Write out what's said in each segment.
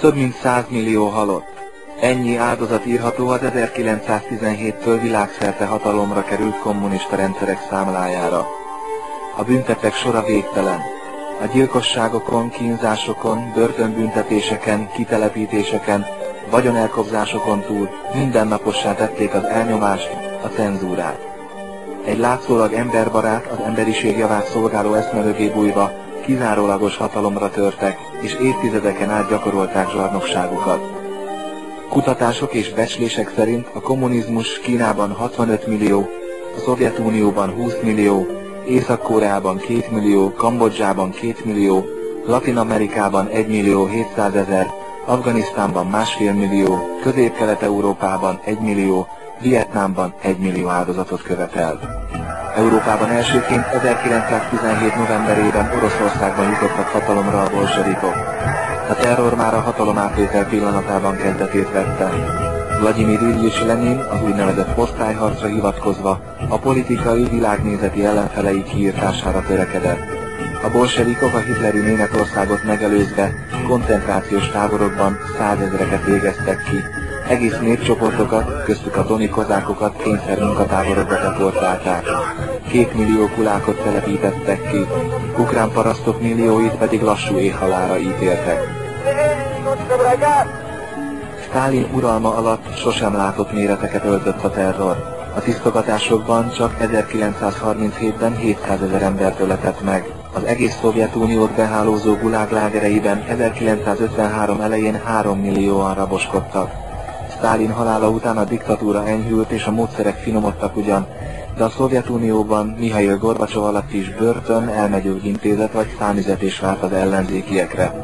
Több mint 100 millió halott. Ennyi áldozat írható az 1917-től világszerte hatalomra került kommunista rendszerek számlájára. A büntetek sora végtelen. A gyilkosságokon, kínzásokon, börtönbüntetéseken, kitelepítéseken, vagyonelkobzásokon túl mindennapossá tették az elnyomást, a cenzúrát. Egy látszólag emberbarát, az emberiség javát szolgáló eszmelőgé bújva, kizárólagos hatalomra törtek, és évtizedeken át gyakorolták zsarnokságukat. Kutatások és becslések szerint a kommunizmus Kínában 65 millió, a Szovjetunióban 20 millió, Észak-Koreában 2 millió, Kambodzsában 2 millió, Latin-Amerikában 1 millió 700 ezer, Afganisztánban másfél millió, Közép-Kelet-Európában 1 millió, Vietnámban 1 millió áldozatot követel. Európában elsőként 1917. novemberében Oroszországban jutottak hatalomra a bolsevikok. A terror már a hatalom átvétel pillanatában kezdetét vette. Vladimir Ilyich Lenin az úgynevezett osztályharcra hivatkozva a politikai világnézeti ellenfelei kiírtására törekedett. A bolsevikok a hitleri Németországot megelőzve koncentrációs táborokban százezreket végeztek ki, egész népcsoportokat, köztük a doni kozákokat kényszer munkatáborokba deportálták. Két millió kulákot telepítettek ki, ukrán parasztok millióit pedig lassú éjhalára ítéltek. Stálin uralma alatt sosem látott méreteket öltött a terror. A tisztogatásokban csak 1937-ben 700 ezer embert öletett meg. Az egész Szovjetuniót behálózó gulág lágereiben 1953 elején 3 millióan raboskodtak. Sztálin halála után a diktatúra enyhült és a módszerek finomodtak ugyan, de a Szovjetunióban Mihail Gorbacsov alatt is börtön, elmegyógyintézet vagy számüzetés várt az ellenzékiekre.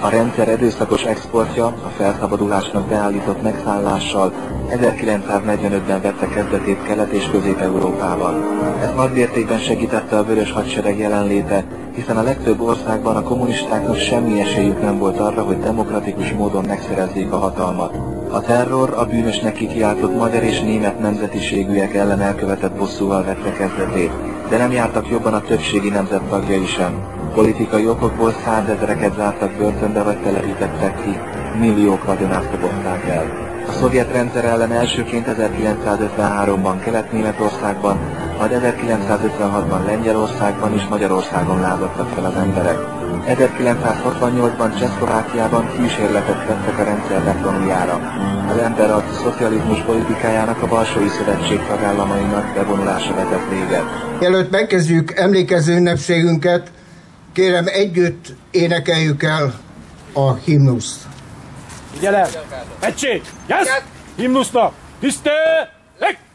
A rendszer erőszakos exportja a felszabadulásnak beállított megszállással 1945-ben vette kezdetét Kelet- és Közép-Európában. Ez nagy mértékben segítette a vörös hadsereg jelenléte, hiszen a legtöbb országban a kommunistáknak semmi esélyük nem volt arra, hogy demokratikus módon megszerezzék a hatalmat. A terror a bűnösnek kikiáltott magyar és német nemzetiségűek ellen elkövetett bosszúval vette kezdetét, de nem jártak jobban a többségi nemzet tagjai sem. Politikai okokból százezreket zártak börtönbe vagy telepítettek ki, milliók vagyonát kobozták el. A szovjet rendszer ellen elsőként 1953-ban Kelet-Németországban, majd 1956-ban Lengyelországban és Magyarországon lázadtak fel az emberek. 1968-ban Csehszlovákiában kísérletet tettek a rendszer reformjára. Az ember a szocializmus politikájának a Balsói Szövetség tagállamainak bevonulása vetett véget. Mielőtt megkezdjük emlékező ünnepségünket, kérem együtt énekeljük el a himnuszt. Figyelem! Egység! Yes! Himnusznak! Tisztelet!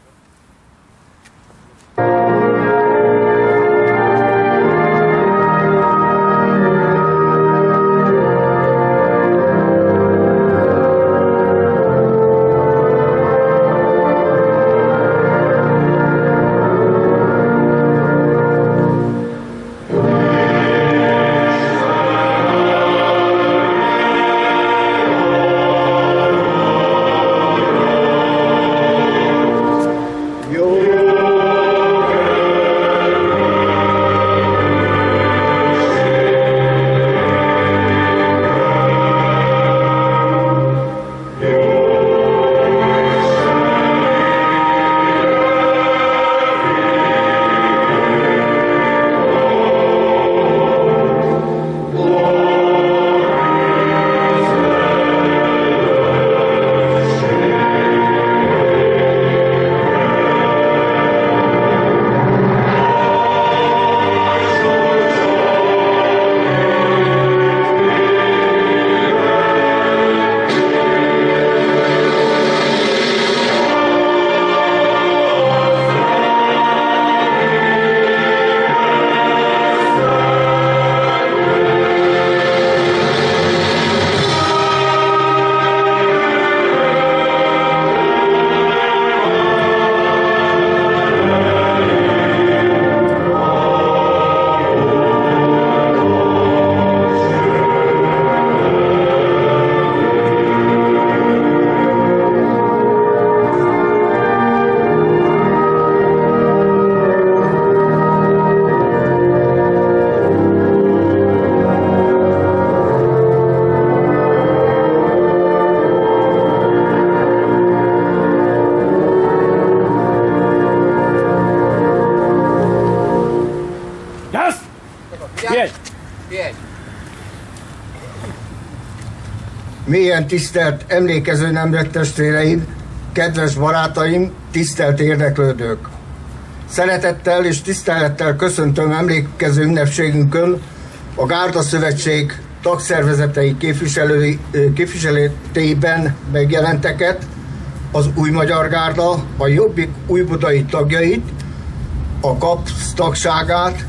Mélyen tisztelt emlékező nemzet testvéreim, kedves barátaim, tisztelt érdeklődők! Szeretettel és tisztelettel köszöntöm emlékező ünnepségünkön a Gárda Szövetség tagszervezetei képviselői, képviseletében megjelenteket, az Új Magyar Gárda, a Jobbik újbudai tagjait, a KAPS tagságát,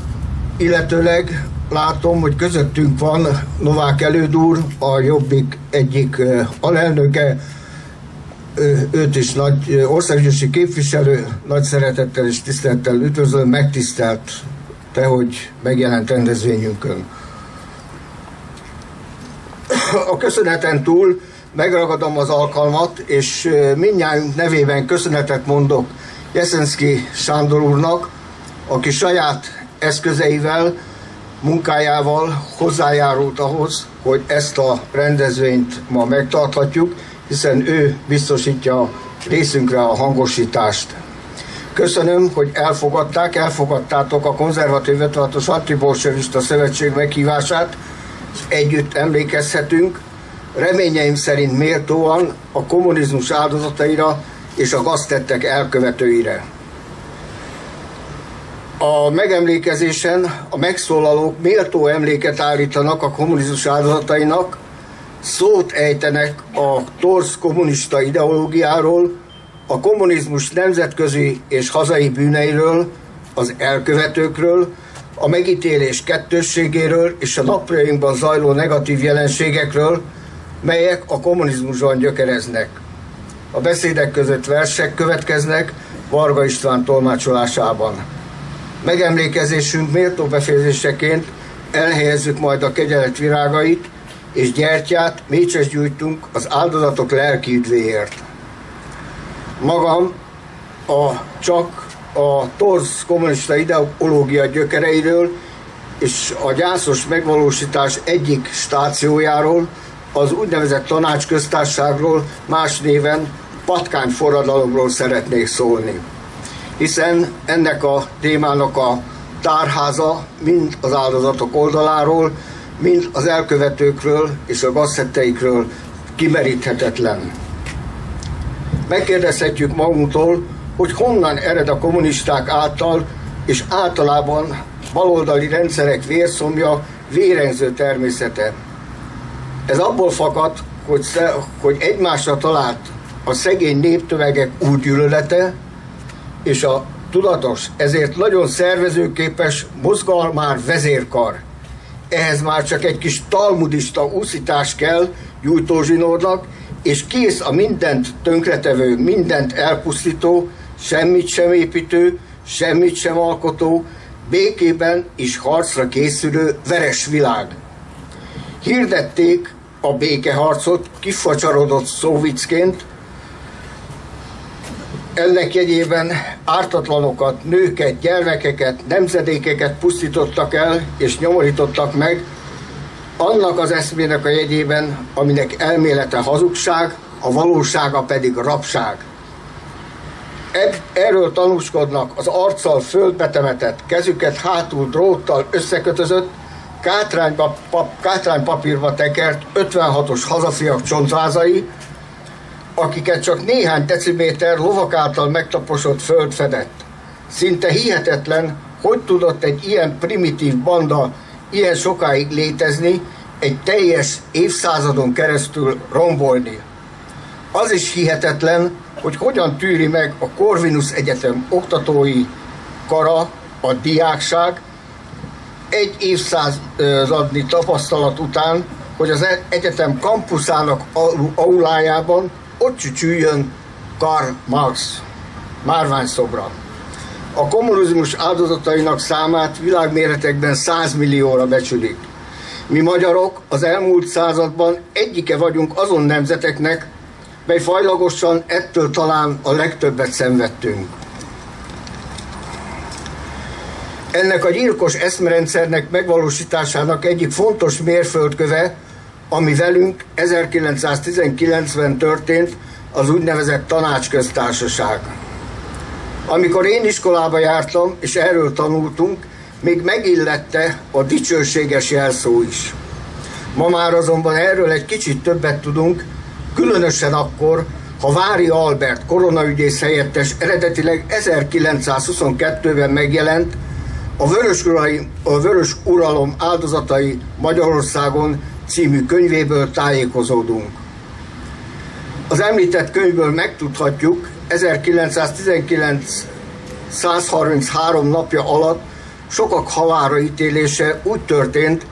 illetőleg látom, hogy közöttünk van Novák Előd úr, a Jobbik egyik alelnöke, őt is nagy országgyűlési képviselő, nagy szeretettel és tisztelettel üdvözlöm, megtisztelt te, hogy megjelent rendezvényünkön. A köszöneten túl megragadom az alkalmat, és mindnyájunk nevében köszönetet mondok Jeszenszki Sándor úrnak, aki saját eszközeivel, munkájával hozzájárult ahhoz, hogy ezt a rendezvényt ma megtarthatjuk, hiszen ő biztosítja részünkre a hangosítást. Köszönöm, hogy elfogadták, elfogadtátok a konzervatív 56-os antibolsevista szövetség meghívását, együtt emlékezhetünk reményeim szerint méltóan a kommunizmus áldozataira és a gaztettek elkövetőire. A megemlékezésen a megszólalók méltó emléket állítanak a kommunizmus áldozatainak, szót ejtenek a torz kommunista ideológiáról, a kommunizmus nemzetközi és hazai bűneiről, az elkövetőkről, a megítélés kettősségéről és a napjainkban zajló negatív jelenségekről, melyek a kommunizmusban gyökereznek. A beszédek között versek következnek Varga István tolmácsolásában. Megemlékezésünk méltó befejezéseként elhelyezzük majd a kegyelet virágait, és gyertyát mécses gyújtunk az áldozatok lelki üdvéért. Magam a csak a torz kommunista ideológia gyökereiről és a gyászos megvalósítás egyik stációjáról, az úgynevezett tanácsköztárságról, más néven patkány forradalomról szeretnék szólni. Hiszen ennek a témának a tárháza mind az áldozatok oldaláról, mind az elkövetőkről és a gazzetteikről kimeríthetetlen. Megkérdezhetjük magunktól, hogy honnan ered a kommunisták által és általában baloldali rendszerek vérszomja, vérengző természete. Ez abból fakad, hogy, hogy egymásra talált a szegény néptövegek útgyűlölete és a tudatos, ezért nagyon szervezőképes mozgalmár vezérkar. Ehhez már csak egy kis talmudista úszítás kell Gyújtó és kész a mindent tönkretevő, mindent elpusztító, semmit sem építő, semmit sem alkotó, békében és harcra készülő veres világ. Hirdették a békeharcot kifacsarodott szóvicként, ennek jegyében ártatlanokat, nőket, gyermekeket, nemzedékeket pusztítottak el és nyomorítottak meg, annak az eszmének a jegyében, aminek elmélete hazugság, a valósága pedig rabság. Erről tanúskodnak az arccal földbe temetett, kezüket hátul dróttal összekötözött, kátrányba, pap, kátránypapírba tekert 56-os hazafiak csontvázai, akiket csak néhány deciméter lovak által megtaposott föld fedett. Szinte hihetetlen, hogy tudott egy ilyen primitív banda ilyen sokáig létezni, egy teljes évszázadon keresztül rombolni. Az is hihetetlen, hogy hogyan tűri meg a Corvinus Egyetem oktatói kara, a diákság, egy évszázadni tapasztalat után, hogy az egyetem kampuszának aulájában ott csücsüljön Karl Marx márványszobra. A kommunizmus áldozatainak számát világméretekben 100 millióra becsülik. Mi magyarok az elmúlt században egyike vagyunk azon nemzeteknek, mely fajlagosan ettől talán a legtöbbet szenvedtünk. Ennek a gyilkos eszmerendszernek megvalósításának egyik fontos mérföldköve, ami velünk 1919-ben történt, az úgynevezett tanácsköztársaság. Amikor én iskolába jártam, és erről tanultunk, még megillette a dicsőséges jelszó is. Ma már azonban erről egy kicsit többet tudunk, különösen akkor, ha Vári Albert koronaügyész helyettes eredetileg 1922-ben megjelent a Vörös, Urai, a Vörös Uralom áldozatai Magyarországon című könyvéből tájékozódunk. Az említett könyvből megtudhatjuk, 1919 133 napja alatt sokak halára ítélése úgy történt,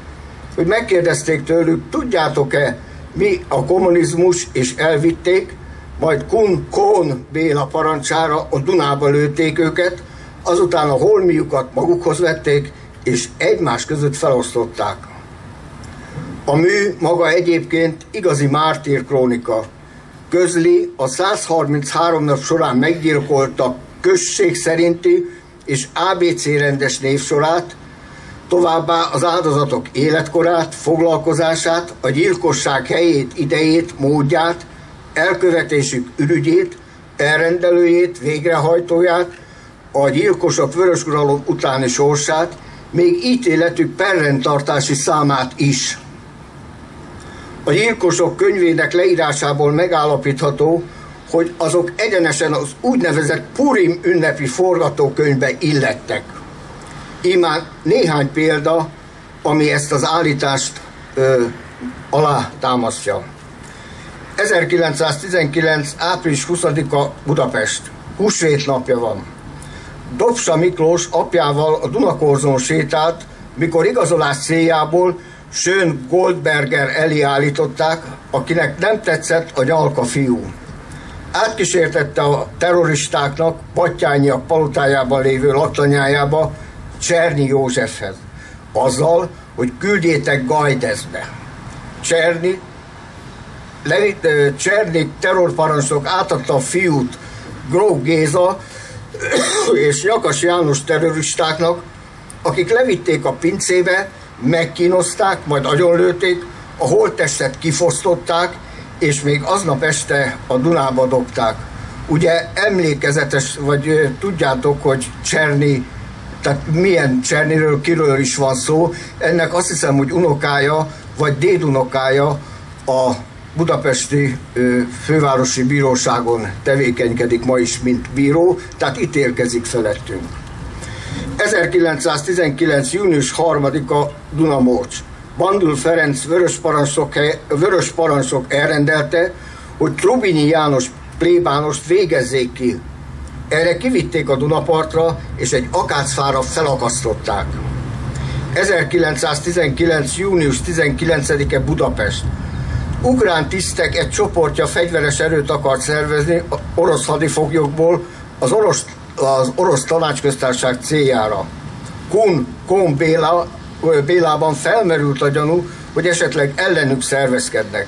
hogy megkérdezték tőlük, tudjátok-e, mi a kommunizmus, és elvitték, majd Kun Kohn Béla parancsára a Dunába lőtték őket, azután a holmiukat magukhoz vették, és egymás között felosztották. A mű maga egyébként igazi mártír krónika. Közli a 133 nap során meggyilkoltak község szerinti és ABC rendes névsorát, továbbá az áldozatok életkorát, foglalkozását, a gyilkosság helyét, idejét, módját, elkövetésük ürügyét, elrendelőjét, végrehajtóját, a gyilkosok vöröskuralom utáni sorsát, még ítéletük perrendtartási számát is. A gyilkosok könyvének leírásából megállapítható, hogy azok egyenesen az úgynevezett Purim ünnepi forgatókönyvbe illettek. Imán néhány példa, ami ezt az állítást ö, alá támasztja. 1919. április 20-a Budapest. Húsvét napja van. Dobsa Miklós apjával a Dunakorzon sétált, mikor igazolás céljából Sön Goldberger elé állították, akinek nem tetszett a nyalka fiú. Átkísértette a terroristáknak Battyányiak palotájában lévő laktanyájába Cserny Józsefhez, azzal, hogy küldjétek Gajdezbe. Cserny Levit, Csernik terrorparancsnok átadta a fiút Gróf Géza és Nyakas János terroristáknak, akik levitték a pincébe, megkínozták, majd agyonlőtték, a holttestet kifosztották, és még aznap este a Dunába dobták. Ugye emlékezetes, vagy tudjátok, hogy Cserni, tehát milyen Cserniről, kiről is van szó, ennek azt hiszem, hogy unokája, vagy dédunokája a budapesti fővárosi bíróságon tevékenykedik ma is, mint bíró, tehát ítélkezik felettünk. 1919. június 3-a Dunamorcs. Bandul Ferenc vörös parancsok, vörös parancsok elrendelte, hogy Trubinyi János plébánost végezzék ki. Erre kivitték a Dunapartra, és egy akácfára felakasztották. 1919. június 19-e Budapest ukrán tisztek egy csoportja fegyveres erőt akart szervezni orosz hadifoglyokból az orosz, az orosz tanácsköztárság céljára. Kun Kon Béla, Bélában felmerült a gyanú, hogy esetleg ellenük szervezkednek.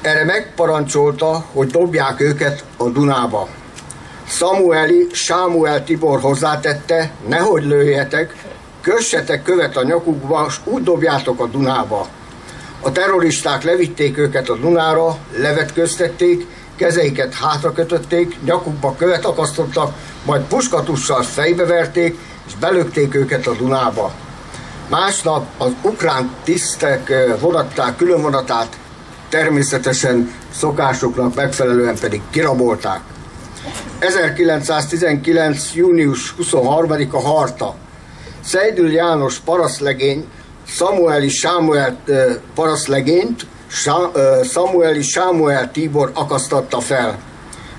Erre megparancsolta, hogy dobják őket a Dunába. Samueli Sámuel Tibor hozzátette, nehogy lőjetek, kössetek követ a nyakukba, és úgy dobjátok a Dunába. A terroristák levitték őket a Dunára, levetköztették, kezeiket hátra kötötték, nyakukba követ akasztottak, majd puskatussal fejbeverték, és belökték őket a Dunába. Másnap az ukrán tisztek vonatták külön vonatát, természetesen szokásoknak megfelelően pedig kirabolták. 1919. június 23-a Harta. Szejdül János paraszlegény Samueli Sámuel paraszlegényt Samueli Sámuel Tibor akasztatta fel.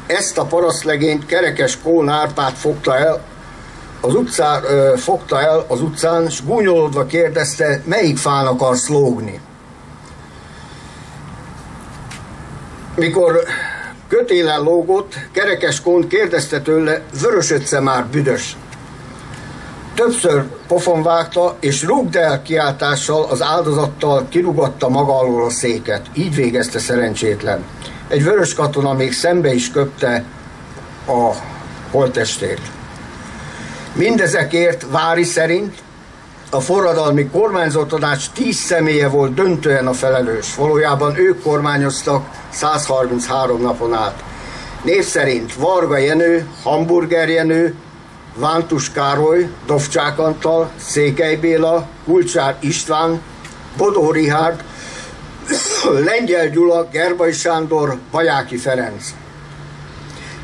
Ezt a paraszlegényt kerekes Kón Árpát fogta el, az utcán, fogta el az utcán, és gúnyolódva kérdezte, melyik fán akarsz lógni. Mikor kötélen lógott, kerekes Kón kérdezte tőle, vörösödsze már büdös. Többször pofon vágta, és rúgd el kiáltással az áldozattal kirúgatta maga alól a széket. Így végezte szerencsétlen. Egy vörös katona még szembe is köpte a holttestét. Mindezekért Vári szerint a forradalmi kormányzótanács tíz személye volt döntően a felelős. Valójában ők kormányoztak 133 napon át. Név szerint Varga Jenő, Hamburger Jenő, Vántus Károly, Dovcsák Antal, Székely Béla, Kulcsár István, Bodó Rihárd, Lengyel Gyula, Gerbai Sándor, Bajáki Ferenc.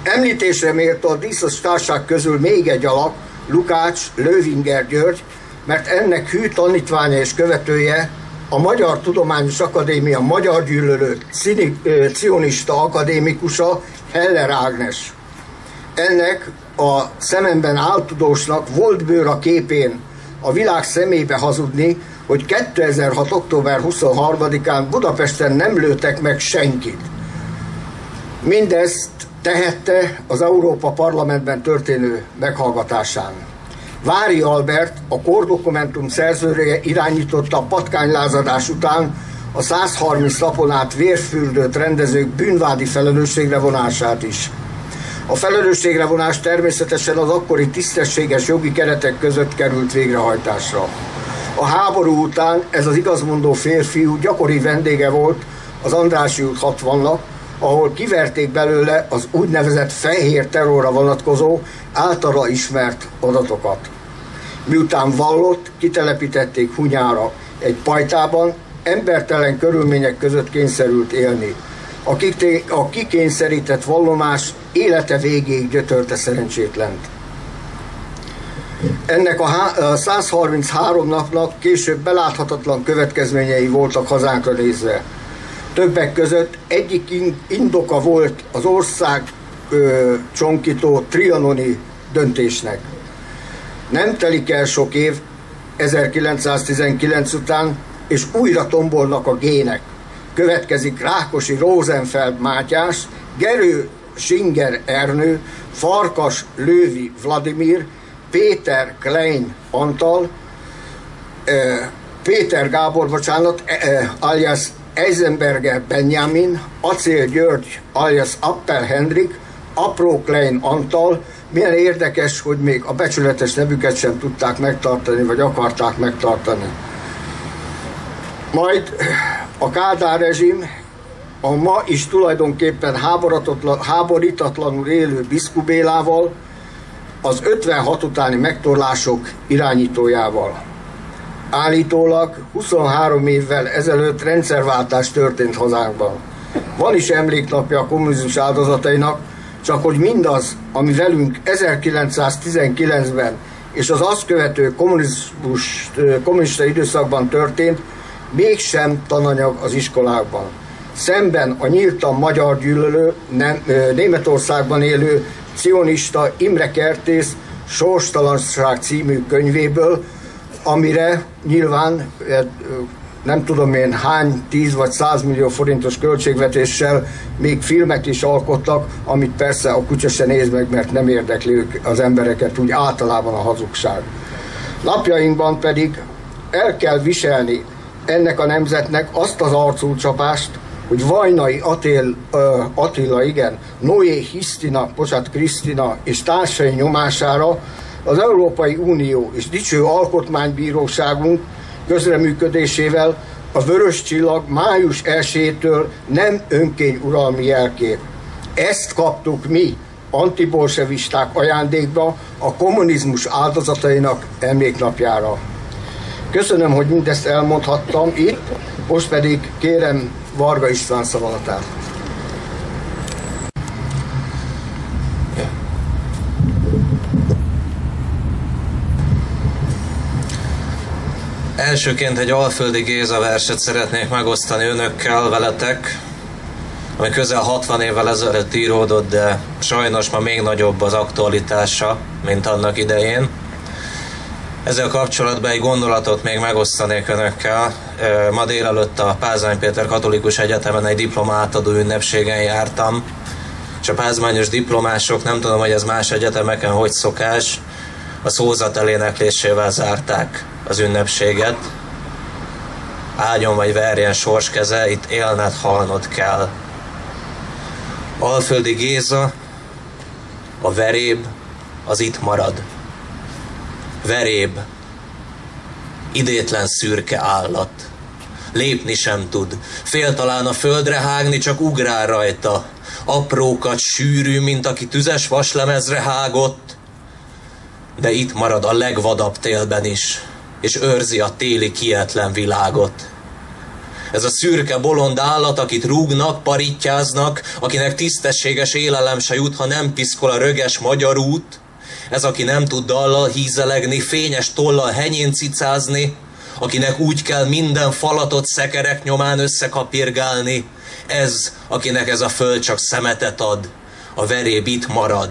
Említésre méltó a díszos társág közül még egy alak, Lukács Lővinger György, mert ennek hű tanítványa és követője a Magyar Tudományos Akadémia magyar gyűlölő cionista akadémikusa Heller Ágnes. Ennek a szememben áltudósnak volt bőr a képén a világ szemébe hazudni, hogy 2006. október 23-án Budapesten nem lőtek meg senkit. Mindezt tehette az Európa Parlamentben történő meghallgatásán. Vári Albert, a kordokumentum szerzője irányította a patkánylázadás után a 130 napon át vérfürdőt rendezők bűnvádi felelősségre vonását is. A felelősségre vonás természetesen az akkori tisztességes jogi keretek között került végrehajtásra. A háború után ez az igazmondó férfiú gyakori vendége volt az Andrási út 60-nak, ahol kiverték belőle az úgynevezett fehér terrorra vonatkozó általa ismert adatokat. Miután vallott, kitelepítették Hunyára egy pajtában, embertelen körülmények között kényszerült élni. A, a kikényszerített vallomás élete végéig gyötörte szerencsétlent. Ennek a 133 napnak később beláthatatlan következményei voltak hazánkra nézve. Többek között egyik indoka volt az ország ö, csonkító trianoni döntésnek. Nem telik el sok év 1919 után, és újra tombolnak a gének. Következik Rákosi Rosenfeld Mátyás, Gerő Singer Ernő, Farkas Lővi Vladimir, Péter Klein Antal, Péter Gábor, bocsánat, alias Eisenberger Benjamin, Acél György alias Appel Hendrik, Apró Klein Antal, milyen érdekes, hogy még a becsületes nevüket sem tudták megtartani, vagy akarták megtartani. Majd a Kádár rezsim a ma is tulajdonképpen háborítatlanul élő Biszkubélával, az 56 utáni megtorlások irányítójával. Állítólag 23 évvel ezelőtt rendszerváltás történt hazánkban. Van is emléknapja a kommunizmus áldozatainak, csak hogy mindaz, ami velünk 1919-ben és az azt követő kommunizmus, kommunista időszakban történt, mégsem tananyag az iskolákban. Szemben a nyíltan magyar gyűlölő, nem, Németországban élő cionista Imre Kertész Sorstalanság című könyvéből, amire nyilván nem tudom én hány 10 vagy 100 millió forintos költségvetéssel még filmek is alkottak, amit persze a kutya se néz meg, mert nem érdekli ők az embereket úgy általában a hazugság. Napjainkban pedig el kell viselni ennek a nemzetnek azt az arcúcsapást, hogy Vajnai Attil, uh, Attila, igen, Noé Hisztina, bocsánat, Krisztina és társai nyomására az Európai Unió és dicső alkotmánybíróságunk közreműködésével a Vörös Csillag május 1-től nem önkény uralmi jelkép. Ezt kaptuk mi, antibolsevisták ajándékba a kommunizmus áldozatainak emléknapjára. Köszönöm, hogy mindezt elmondhattam itt, most pedig kérem Varga István szavalatát. Elsőként egy Alföldi Géza verset szeretnék megosztani önökkel, veletek, ami közel 60 évvel ezelőtt íródott, de sajnos ma még nagyobb az aktualitása, mint annak idején. Ezzel kapcsolatban egy gondolatot még megosztanék önökkel. Ma délelőtt a Pázmány Péter Katolikus Egyetemen egy diplomátadó ünnepségen jártam, és a pázmányos diplomások, nem tudom, hogy ez más egyetemeken hogy szokás, a szózat eléneklésével zárták az ünnepséget. Áldjon vagy verjen sorskeze, itt élned, halnod kell. Alföldi Géza, a veréb, az itt marad veréb, idétlen szürke állat. Lépni sem tud, fél talán a földre hágni, csak ugrál rajta. Aprókat sűrű, mint aki tüzes vaslemezre hágott, de itt marad a legvadabb télben is, és őrzi a téli kietlen világot. Ez a szürke bolond állat, akit rúgnak, parittyáznak, akinek tisztességes élelem se jut, ha nem piszkol a röges magyar út. Ez, aki nem tud dallal hízelegni, fényes tollal henyén cicázni, akinek úgy kell minden falatot szekerek nyomán összekapirgálni. Ez, akinek ez a föld csak szemetet ad, a veréb itt marad.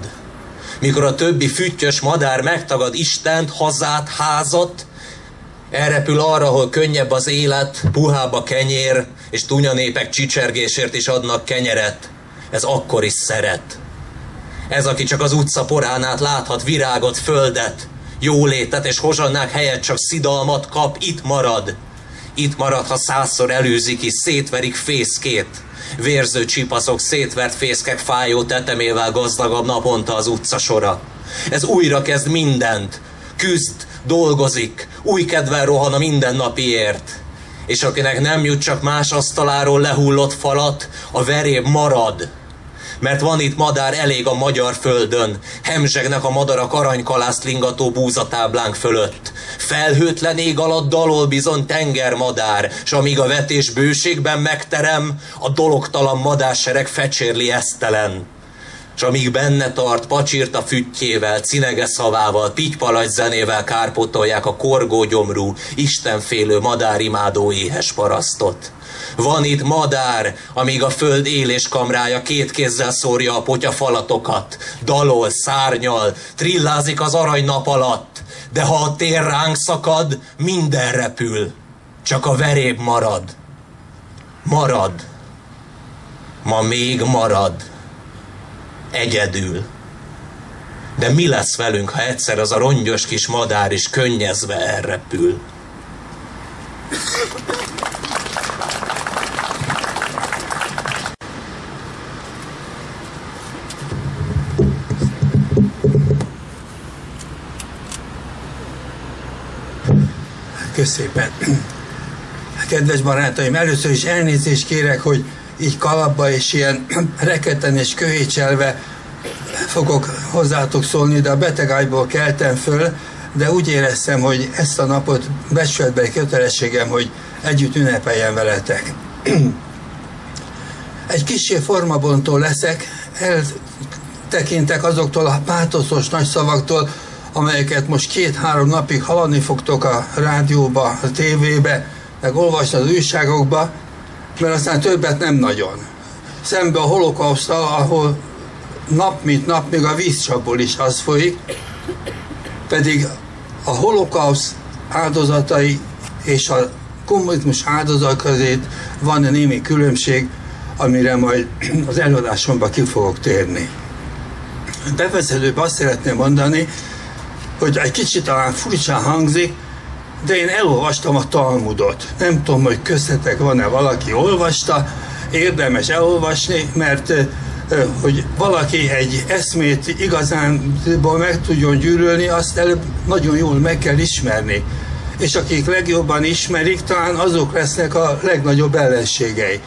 Mikor a többi füttyös madár megtagad Istent, hazát, házat, elrepül arra, ahol könnyebb az élet, puhább a kenyér, és tunya népek csicsergésért is adnak kenyeret. Ez akkor is szeret. Ez, aki csak az utca porán át láthat virágot, földet, jólétet és hozsannák helyett csak szidalmat kap, itt marad. Itt marad, ha százszor előzik és szétverik fészkét. Vérző csipaszok, szétvert fészkek fájó tetemével gazdagabb naponta az utca sora. Ez újra kezd mindent. Küzd, dolgozik, új kedvel rohan a mindennapiért. És akinek nem jut csak más asztaláról lehullott falat, a veréb marad mert van itt madár elég a magyar földön. Hemzsegnek a madarak aranykalászt lingató búzatáblánk fölött. Felhőtlen ég alatt dalol bizony tengermadár, s amíg a vetés bőségben megterem, a dologtalan madársereg fecsérli esztelen. S amíg benne tart, pacsírta füttyével, cinege szavával, pitypalagy zenével kárpotolják a korgó gyomrú, istenfélő madárimádó éhes parasztot. Van itt madár, amíg a föld éléskamrája két kézzel szórja a potya falatokat. Dalol, szárnyal, trillázik az arany nap alatt. De ha a tér ránk szakad, minden repül. Csak a veréb marad. Marad. Ma még marad. Egyedül. De mi lesz velünk, ha egyszer az a rongyos kis madár is könnyezve elrepül? Köszépen. Kedves barátaim, először is elnézést kérek, hogy így kalapba és ilyen reketen és köhécselve fogok hozzátok szólni, de a betegágyból keltem föl, de úgy éreztem, hogy ezt a napot becsületbeli kötelességem, hogy együtt ünnepeljen veletek. Egy kicsi formabontó leszek, eltekintek azoktól a pátoszos nagy szavaktól, amelyeket most két-három napig hallani fogtok a rádióba, a tévébe, meg olvasni az újságokba, mert aztán többet nem nagyon. Szembe a holokausztal, ahol nap mint nap még a vízcsapból is az folyik, pedig a holokausz áldozatai és a kommunizmus áldozat közé van némi különbség, amire majd az előadásomban ki fogok térni. Bevezetőben azt szeretném mondani, hogy egy kicsit talán furcsán hangzik, de én elolvastam a Talmudot. Nem tudom, hogy köztetek van-e valaki olvasta, érdemes elolvasni, mert hogy valaki egy eszmét igazánból meg tudjon gyűlölni, azt előbb nagyon jól meg kell ismerni. És akik legjobban ismerik, talán azok lesznek a legnagyobb ellenségei.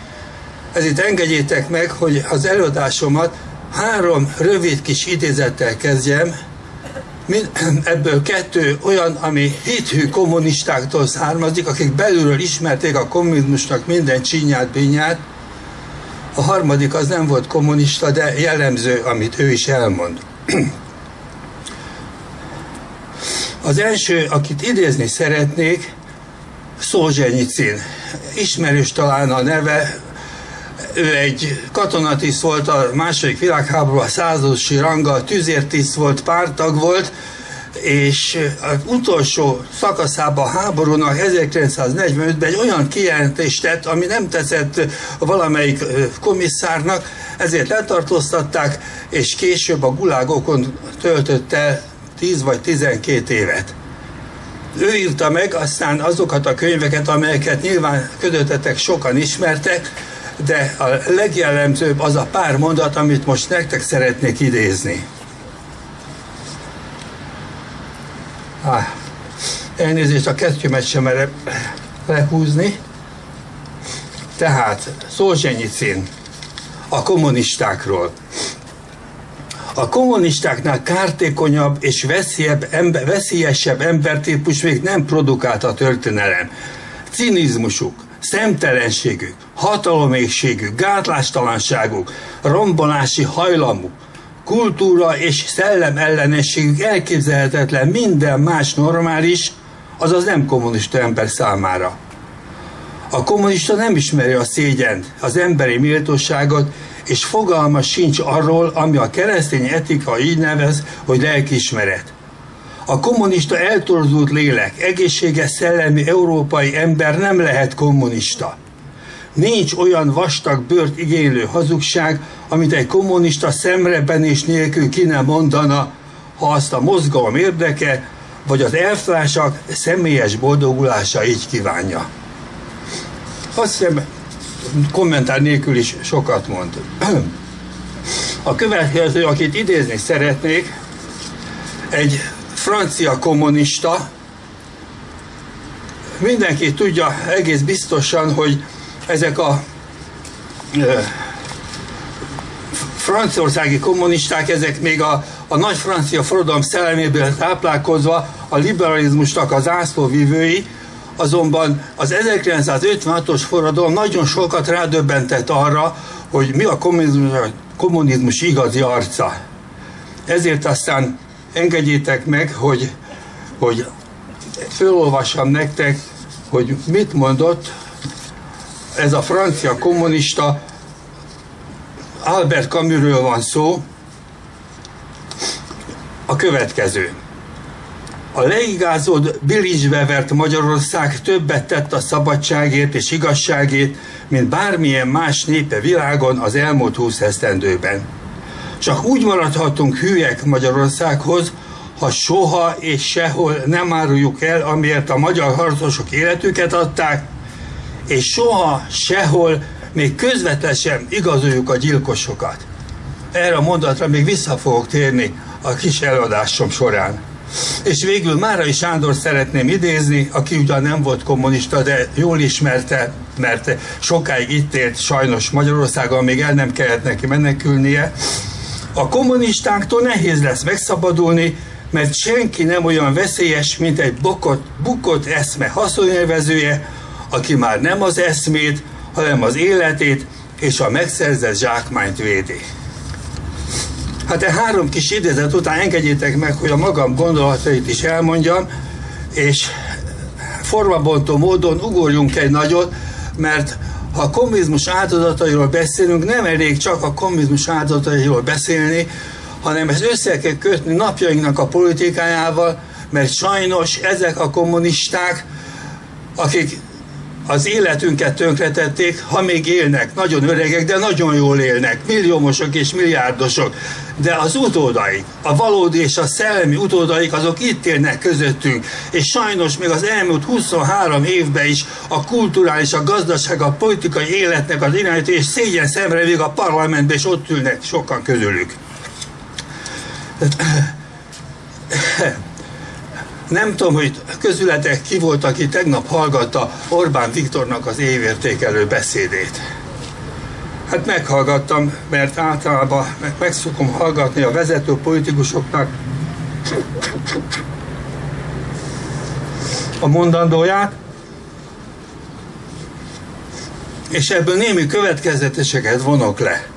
Ezért engedjétek meg, hogy az előadásomat három rövid kis idézettel kezdjem, ebből kettő olyan, ami hithű kommunistáktól származik, akik belülről ismerték a kommunizmusnak minden csinyát, binyát. A harmadik az nem volt kommunista, de jellemző, amit ő is elmond. Az első, akit idézni szeretnék, Szózsenyicin. Ismerős talán a neve, ő egy katonatiszt volt a második világháborúban, századosi ranga, tüzértiszt volt, pártag volt, és az utolsó szakaszában a háborúnak 1945-ben egy olyan kijelentést tett, ami nem tetszett valamelyik komisszárnak, ezért letartóztatták, és később a gulágokon töltötte 10 vagy 12 évet. Ő írta meg aztán azokat a könyveket, amelyeket nyilván ködötetek sokan ismertek, de a legjellemzőbb az a pár mondat, amit most nektek szeretnék idézni. Ah, elnézést, a kesztyümet sem merem lehúzni. Tehát Szolzsenyicin a kommunistákról. A kommunistáknál kártékonyabb és veszélyebb, ember, veszélyesebb embertípus még nem produkált a történelem. Cinizmusuk, szemtelenségük, hatalomégségük, gátlástalanságuk, rombolási hajlamuk, kultúra és szellem ellenességük elképzelhetetlen minden más normális, azaz nem kommunista ember számára. A kommunista nem ismeri a szégyent, az emberi méltóságot, és fogalma sincs arról, ami a keresztény etika így nevez, hogy lelkiismeret. A kommunista eltorzult lélek, egészséges szellemi európai ember nem lehet kommunista. Nincs olyan vastag bőrt igénylő hazugság, amit egy kommunista szemrebenés nélkül ki nem mondana, ha azt a mozgalom érdeke, vagy az elvtársak személyes boldogulása így kívánja. Azt hiszem, kommentár nélkül is sokat mond. A következő, akit idézni szeretnék, egy francia kommunista, mindenki tudja egész biztosan, hogy ezek a franciaországi kommunisták, ezek még a, a nagy francia forradalom szelleméből táplálkozva a liberalizmusnak az ászlóvívői, azonban az 1956-os forradalom nagyon sokat rádöbbentett arra, hogy mi a kommunizmus, kommunizmus igazi arca. Ezért aztán engedjétek meg, hogy, hogy fölolvassam nektek, hogy mit mondott ez a francia kommunista, Albert Camusről van szó, a következő. A leigázott bilincsbe vert Magyarország többet tett a szabadságért és igazságért, mint bármilyen más népe világon az elmúlt húsz esztendőben. Csak úgy maradhatunk hülyek Magyarországhoz, ha soha és sehol nem áruljuk el, amiért a magyar harcosok életüket adták, és soha, sehol még közvetlen igazoljuk a gyilkosokat. Erre a mondatra még vissza fogok térni a kis előadásom során. És végül Márai Sándor szeretném idézni, aki ugyan nem volt kommunista, de jól ismerte, mert sokáig itt élt sajnos Magyarországon, még el nem kellett neki menekülnie. A kommunistánktól nehéz lesz megszabadulni, mert senki nem olyan veszélyes, mint egy bokot, bukott eszme haszonélvezője, aki már nem az eszmét, hanem az életét és a megszerzett zsákmányt védi. Hát e három kis idézet után engedjétek meg, hogy a magam gondolatait is elmondjam, és formabontó módon ugorjunk egy nagyot, mert ha a kommunizmus áldozatairól beszélünk, nem elég csak a kommunizmus áldozatairól beszélni, hanem ezt össze kell kötni napjainknak a politikájával, mert sajnos ezek a kommunisták, akik az életünket tönkretették, ha még élnek, nagyon öregek, de nagyon jól élnek, milliómosok és milliárdosok. De az utódaik, a valódi és a szellemi utódaik, azok itt élnek közöttünk. És sajnos még az elmúlt 23 évben is a kulturális, a gazdaság, a politikai életnek az irányító, és szégyen szemre még a parlamentben, és ott ülnek sokan közülük. Nem tudom, hogy közületek ki volt, aki tegnap hallgatta Orbán Viktornak az évértékelő beszédét. Hát meghallgattam, mert általában meg szokom hallgatni a vezető politikusoknak a mondandóját, és ebből némi következeteseket vonok le.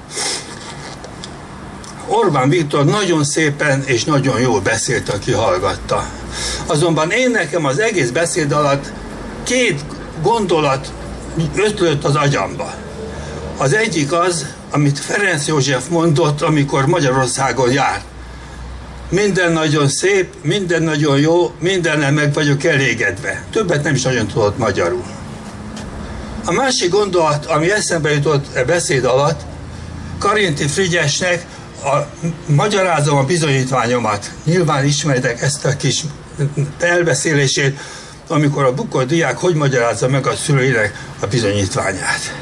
Orbán Viktor nagyon szépen és nagyon jól beszélt, aki hallgatta. Azonban én nekem az egész beszéd alatt két gondolat ötlött az agyamba. Az egyik az, amit Ferenc József mondott, amikor Magyarországon jár. Minden nagyon szép, minden nagyon jó, mindennel meg vagyok elégedve. Többet nem is nagyon tudott magyarul. A másik gondolat, ami eszembe jutott a e beszéd alatt, Karinti Frigyesnek a, magyarázom a bizonyítványomat. Nyilván ismeritek ezt a kis elbeszélését, amikor a bukott diák hogy magyarázza meg a szülőinek a bizonyítványát.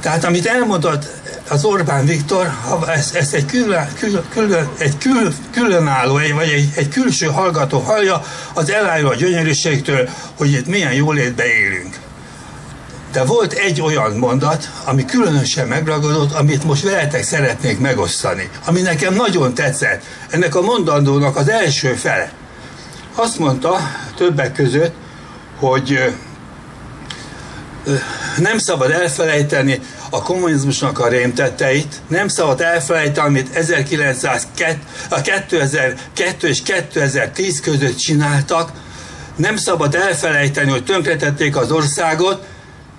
Tehát amit elmondott az Orbán Viktor, ha ezt, egy, külön, külön, egy kül, különálló, vagy egy, egy külső hallgató hallja, az elállja a gyönyörűségtől, hogy itt milyen jólétbe élünk. De volt egy olyan mondat, ami különösen megragadott, amit most veletek szeretnék megosztani, ami nekem nagyon tetszett. Ennek a mondandónak az első fele. Azt mondta többek között, hogy nem szabad elfelejteni a kommunizmusnak a rémtetteit, nem szabad elfelejteni, amit 1902, a 2002 és 2010 között csináltak, nem szabad elfelejteni, hogy tönkretették az országot,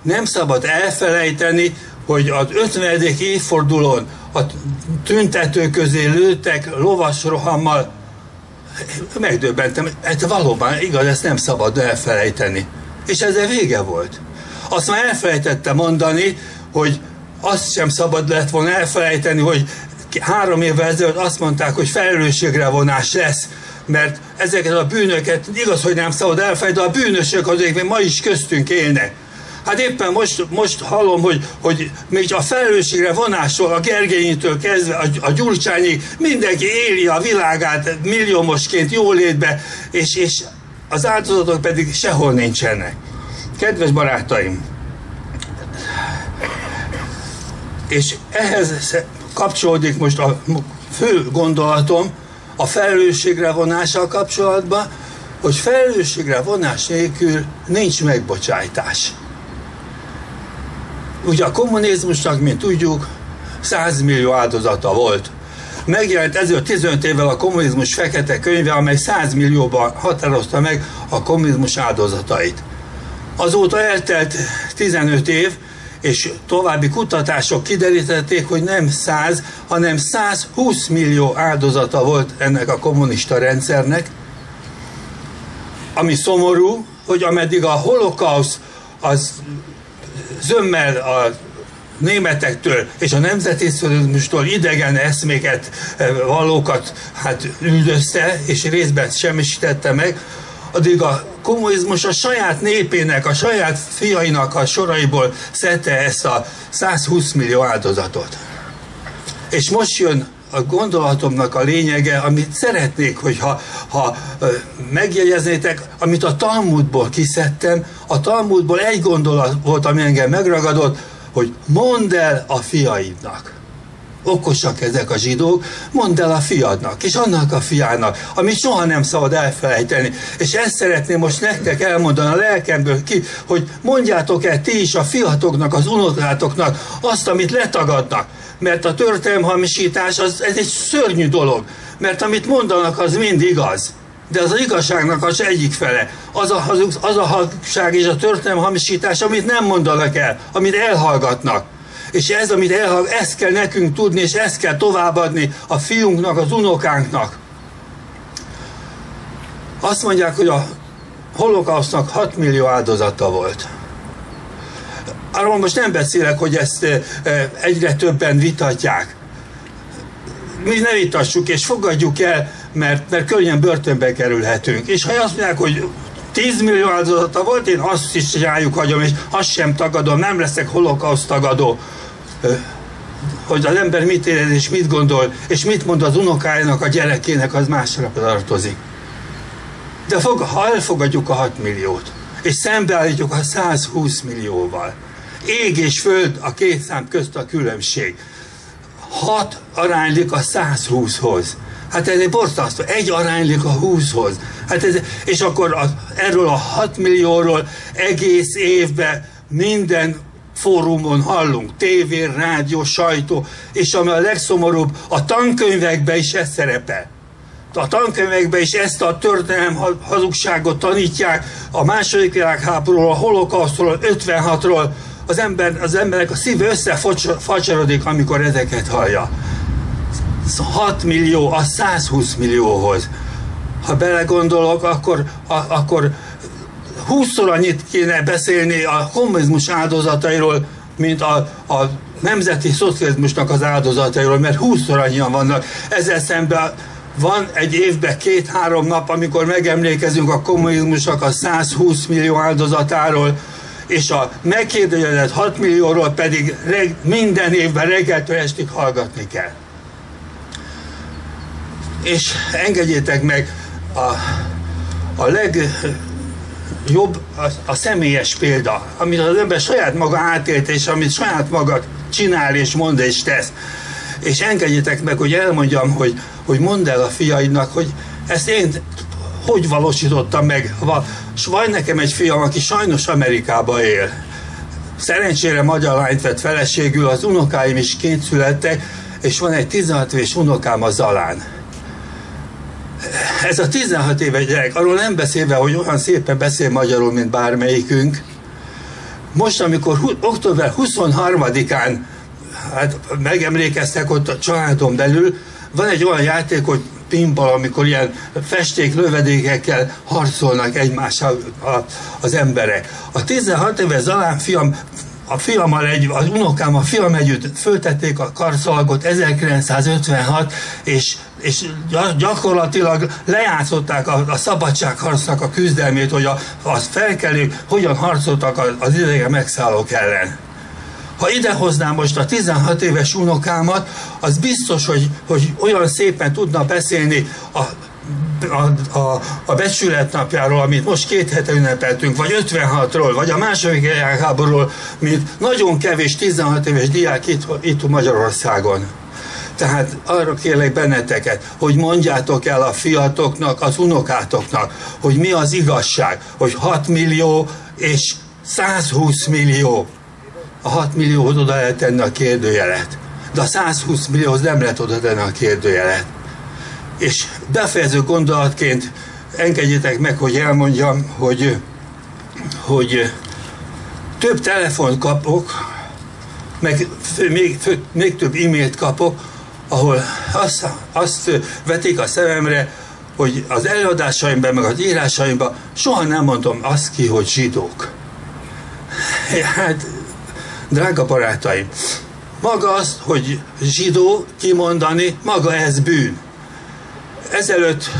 nem szabad elfelejteni, hogy az 50. évfordulón a tüntető közé lőttek lovas rohammal. Megdöbbentem, hát valóban igaz, ezt nem szabad elfelejteni. És ezzel vége volt. Azt már elfelejtette mondani, hogy azt sem szabad lett volna elfelejteni, hogy három évvel ezelőtt azt mondták, hogy felelősségre vonás lesz, mert ezeket a bűnöket igaz, hogy nem szabad elfelejteni, de a bűnösök azért még ma is köztünk élnek. Hát éppen most, most hallom, hogy, hogy még a felelősségre vonásról, a Gergelyintől kezdve a, a Gyurcsányig mindenki éli a világát milliómosként jólétbe, és, és az áldozatok pedig sehol nincsenek. Kedves barátaim, és ehhez kapcsolódik most a fő gondolatom a felelősségre vonással kapcsolatban, hogy felelősségre vonás nélkül nincs megbocsájtás. Ugye a kommunizmusnak, mint tudjuk, 100 millió áldozata volt. Megjelent ezért 15 évvel a kommunizmus fekete könyve, amely 100 millióban határozta meg a kommunizmus áldozatait. Azóta eltelt 15 év, és további kutatások kiderítették, hogy nem 100, hanem 120 millió áldozata volt ennek a kommunista rendszernek, ami szomorú, hogy ameddig a holokausz az zömmel a németektől és a nemzeti szocializmustól idegen eszméket, eh, valókat hát üldözte, és részben semmisítette meg, addig a kommunizmus a saját népének, a saját fiainak a soraiból szedte ezt a 120 millió áldozatot. És most jön a gondolatomnak a lényege, amit szeretnék, hogyha ha megjegyeznétek, amit a Talmudból kiszedtem, a Talmudból egy gondolat volt, ami engem megragadott, hogy mondd el a fiaidnak okosak ezek a zsidók, mondd el a fiadnak, és annak a fiának, amit soha nem szabad elfelejteni. És ezt szeretném most nektek elmondani a lelkemből ki, hogy mondjátok el ti is a fiatoknak, az unokátoknak azt, amit letagadnak. Mert a történelmhamisítás az, ez egy szörnyű dolog. Mert amit mondanak, az mind igaz. De az, az igazságnak az egyik fele. Az a, az, a hazugság és a történelmhamisítás, amit nem mondanak el, amit elhallgatnak. És ez, amit elhag, ezt kell nekünk tudni, és ezt kell továbbadni a fiunknak, az unokánknak. Azt mondják, hogy a holokausznak 6 millió áldozata volt. Arról most nem beszélek, hogy ezt egyre többen vitatják. Mi ne vitassuk, és fogadjuk el, mert, mert könnyen börtönbe kerülhetünk. És ha azt mondják, hogy 10 millió áldozata volt, én azt is rájuk hagyom, és azt sem tagadom, nem leszek holokauszt tagadó hogy az ember mit érez és mit gondol, és mit mond az unokájának, a gyerekének, az másra tartozik. De fog, ha elfogadjuk a 6 milliót, és szembeállítjuk a 120 millióval, ég és föld a két szám közt a különbség. 6 aránylik a 120-hoz. Hát ez egy borzasztó. Egy aránylik a 20-hoz. Hát ez, és akkor a, erről a 6 millióról egész évben minden fórumon hallunk, tévé, rádió, sajtó, és ami a legszomorúbb, a tankönyvekben is ez szerepel. A tankönyvekben is ezt a történelem hazugságot tanítják a második világháborúról, a holokausztról, 56-ról. Az, ember, az emberek a szíve összefacsarodik, amikor ezeket hallja. 6 millió a 120 millióhoz. Ha belegondolok, akkor, a, akkor húszszor annyit kéne beszélni a kommunizmus áldozatairól, mint a, a nemzeti szocializmusnak az áldozatairól, mert húszszor annyian vannak. Ezzel szemben van egy évben két-három nap, amikor megemlékezünk a kommunizmusnak a 120 millió áldozatáról, és a megkérdőjelezett 6 millióról pedig reg, minden évben reggeltől estig hallgatni kell. És engedjétek meg a, a leg jobb a, a személyes példa, amit az ember saját maga átélt, és amit saját maga csinál, és mond, és tesz. És engedjétek meg, hogy elmondjam, hogy, hogy mondd el a fiaidnak, hogy ezt én hogy valósítottam meg. Van nekem egy fiam, aki sajnos Amerikába él. Szerencsére magyar lányt vett feleségül, az unokáim is ként születtek, és van egy 16 éves unokám a Zalán. Ez a 16 éves gyerek, arról nem beszélve, hogy olyan szépen beszél magyarul, mint bármelyikünk. Most, amikor október 23-án hát megemlékeztek ott a családon belül, van egy olyan játék, hogy pinball, amikor ilyen festék lövedékekkel harcolnak egymással az emberek. A 16 éves Zalán fiam a fiammal egy, az unokám, a fiam együtt föltették a karszalagot 1956, és, és gyakorlatilag lejátszották a, a szabadságharcnak a küzdelmét, hogy a, a felkelők hogyan harcoltak az idegen megszállók ellen. Ha idehoznám most a 16 éves unokámat, az biztos, hogy, hogy olyan szépen tudna beszélni a a, a, a becsület napjáról, amit most két hete ünnepeltünk, vagy 56-ról, vagy a második háborúról, mint nagyon kevés 16 éves diák itt, itt Magyarországon. Tehát arra kérlek benneteket, hogy mondjátok el a fiatoknak, az unokátoknak, hogy mi az igazság, hogy 6 millió és 120 millió. A 6 millióhoz oda lehet tenni a kérdőjelet. De a 120 millióhoz nem lehet oda tenni a kérdőjelet. És befejező gondolatként engedjétek meg, hogy elmondjam, hogy, hogy több telefont kapok, meg még, még több e-mailt kapok, ahol azt, azt vetik a szememre, hogy az előadásaimban, meg az írásaimban soha nem mondom azt ki, hogy zsidók. Hát, drága barátaim, maga az, hogy zsidó kimondani, maga ez bűn ezelőtt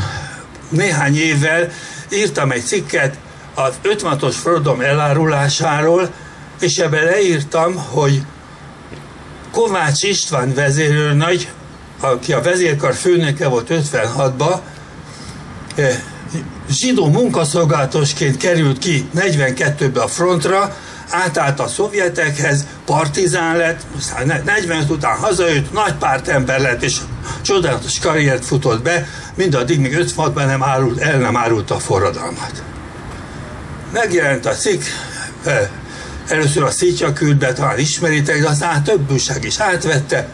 néhány évvel írtam egy cikket az 56-os földom elárulásáról, és ebben leírtam, hogy Kovács István vezérőrnagy, aki a vezérkar főnöke volt 56-ba, eh, zsidó munkaszolgálatosként került ki 42-be a frontra, átállt a szovjetekhez, partizán lett, aztán 45 után hazajött, nagy pártember lett, és csodálatos karriert futott be, mindaddig, míg 56-ban nem árult, el nem árult a forradalmat. Megjelent a cikk, először a Szítja küldbe, talán ismeritek, de aztán több újság is átvette.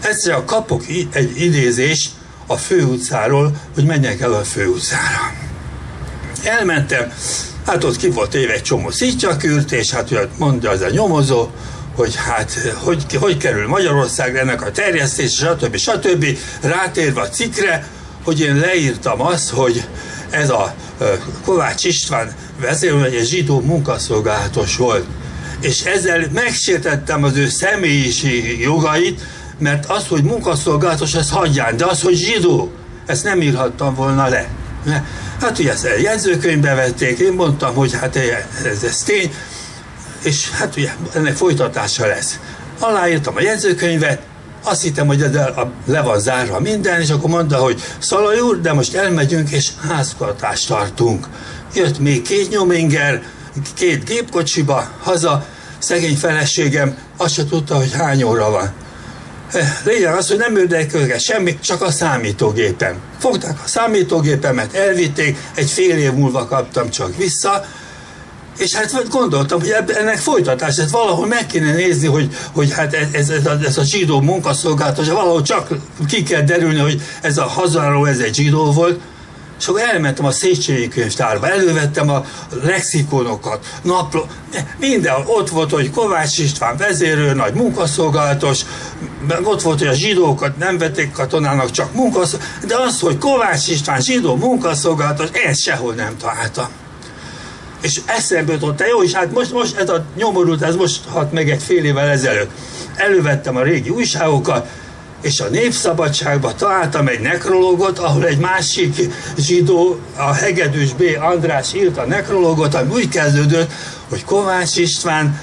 Egyszer kapok egy idézést a főutcáról, hogy menjek el a főutcára. Elmentem, hát ott ki volt éve egy csomó szítjakürt, és hát mondja az a nyomozó, hogy hát hogy, hogy kerül Magyarország ennek a terjesztés, stb. stb. Rátérve a cikkre, hogy én leírtam azt, hogy ez a Kovács István egy zsidó munkaszolgálatos volt. És ezzel megsértettem az ő személyiségi jogait, mert az, hogy munkaszolgálatos, ez hagyján, de az, hogy zsidó, ezt nem írhattam volna le. Hát ugye ezt jegyzőkönyvbe vették, én mondtam, hogy hát ez, ez tény, és hát ugye ennek folytatása lesz. Aláírtam a jegyzőkönyvet, azt hittem, hogy le van zárva minden, és akkor mondta, hogy Szalaj úr, de most elmegyünk, és háztartást tartunk. Jött még két nyominger, két gépkocsiba, haza, szegény feleségem azt se tudta, hogy hány óra van. Eh, lényeg az, hogy nem ők semmi, csak a számítógépem. Fogták a számítógépemet, elvitték, egy fél év múlva kaptam csak vissza, és hát gondoltam, hogy ennek folytatás, tehát valahol meg kéne nézni, hogy, hogy hát ez, ez, a, ez a zsidó munkaszolgálatos, valahol csak ki kell derülni, hogy ez a hazaró, ez egy zsidó volt, és akkor elmentem a Széchenyi könyvtárba, elővettem a lexikonokat, napló, minden, ott volt, hogy Kovács István vezérő, nagy munkaszolgálatos, meg ott volt, hogy a zsidókat nem vették katonának, csak munkaszolgálatos, de az, hogy Kovács István zsidó munkaszolgálatos, ezt sehol nem találtam. És eszembe jutott, jó, és hát most, most ez a nyomorult, ez most hat meg egy fél évvel ezelőtt. Elővettem a régi újságokat, és a Népszabadságban találtam egy nekrológot, ahol egy másik zsidó, a Hegedűs B. András írt a nekrológot, ami úgy kezdődött, hogy Kovács István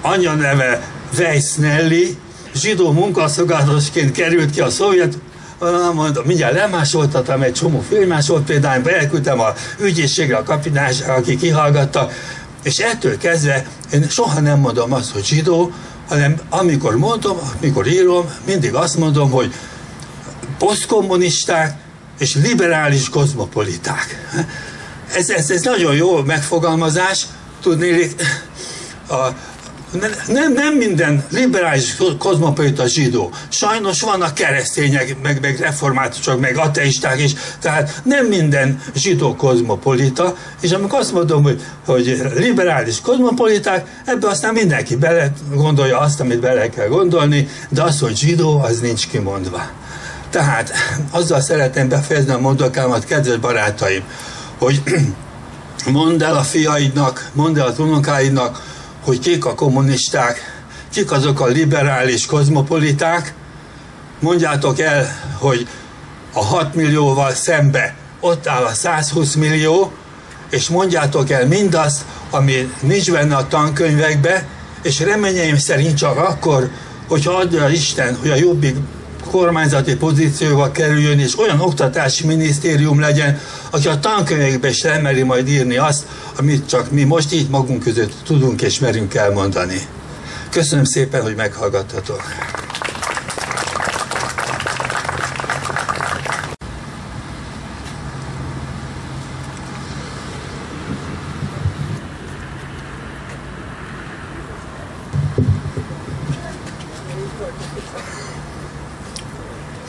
anya neve Weiss Nelly, zsidó munkaszolgálatosként került ki a szovjet mondom, mindjárt lemásoltatom egy csomó filmásol példányba, elküldtem a ügyészségre a kapitányra, aki kihallgatta, és ettől kezdve én soha nem mondom azt, hogy zsidó, hanem amikor mondom, amikor írom, mindig azt mondom, hogy posztkommunisták és liberális kozmopoliták. Ez, ez, ez nagyon jó megfogalmazás, tudni, a, nem, nem minden liberális kozmopolita zsidó. Sajnos vannak keresztények, meg, meg reformátusok, meg ateisták is, tehát nem minden zsidó kozmopolita, és amikor azt mondom, hogy, hogy liberális kozmopoliták, ebbe aztán mindenki bele gondolja azt, amit bele kell gondolni, de az, hogy zsidó, az nincs kimondva. Tehát azzal szeretném befejezni a mondakámat, kedves barátaim, hogy mondd el a fiaidnak, mondd el az unokáidnak, hogy kik a kommunisták, kik azok a liberális kozmopoliták, mondjátok el, hogy a 6 millióval szembe ott áll a 120 millió, és mondjátok el mindazt, ami nincs benne a tankönyvekbe, és reményeim szerint csak akkor, hogyha adja Isten, hogy a jobbik kormányzati pozícióba kerüljön, és olyan oktatási minisztérium legyen, aki a tankönyvekbe is lemeri majd írni azt, amit csak mi most így magunk között tudunk és merünk elmondani. Köszönöm szépen, hogy meghallgattatok.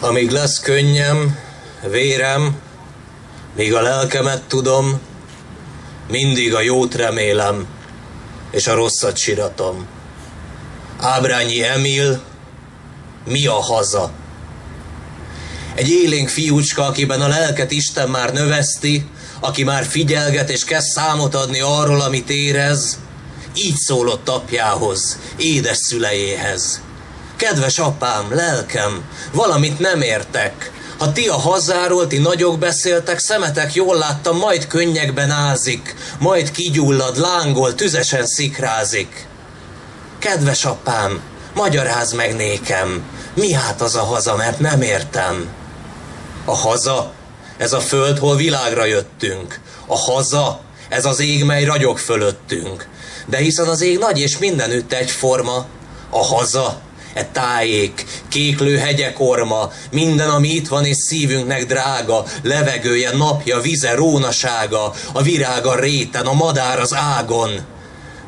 Amíg lesz könnyem, vérem, míg a lelkemet tudom, mindig a jót remélem, és a rosszat siratom. Ábrányi Emil, mi a haza? Egy élénk fiúcska, akiben a lelket Isten már növeszti, aki már figyelget és kezd számot adni arról, amit érez, így szólott apjához, édes szülejéhez. Kedves apám, lelkem, valamit nem értek. Ha ti a hazáról, ti nagyok beszéltek, szemetek jól láttam, majd könnyekben ázik, majd kigyullad, lángol, tüzesen szikrázik. Kedves apám, magyaráz meg nékem, mi hát az a haza, mert nem értem. A haza, ez a föld, hol világra jöttünk. A haza, ez az ég, mely ragyog fölöttünk. De hiszen az ég nagy és mindenütt egyforma. A haza, e tájék, kéklő hegyek orma, minden, ami itt van és szívünknek drága, levegője, napja, vize, rónasága, a virága réten, a madár az ágon.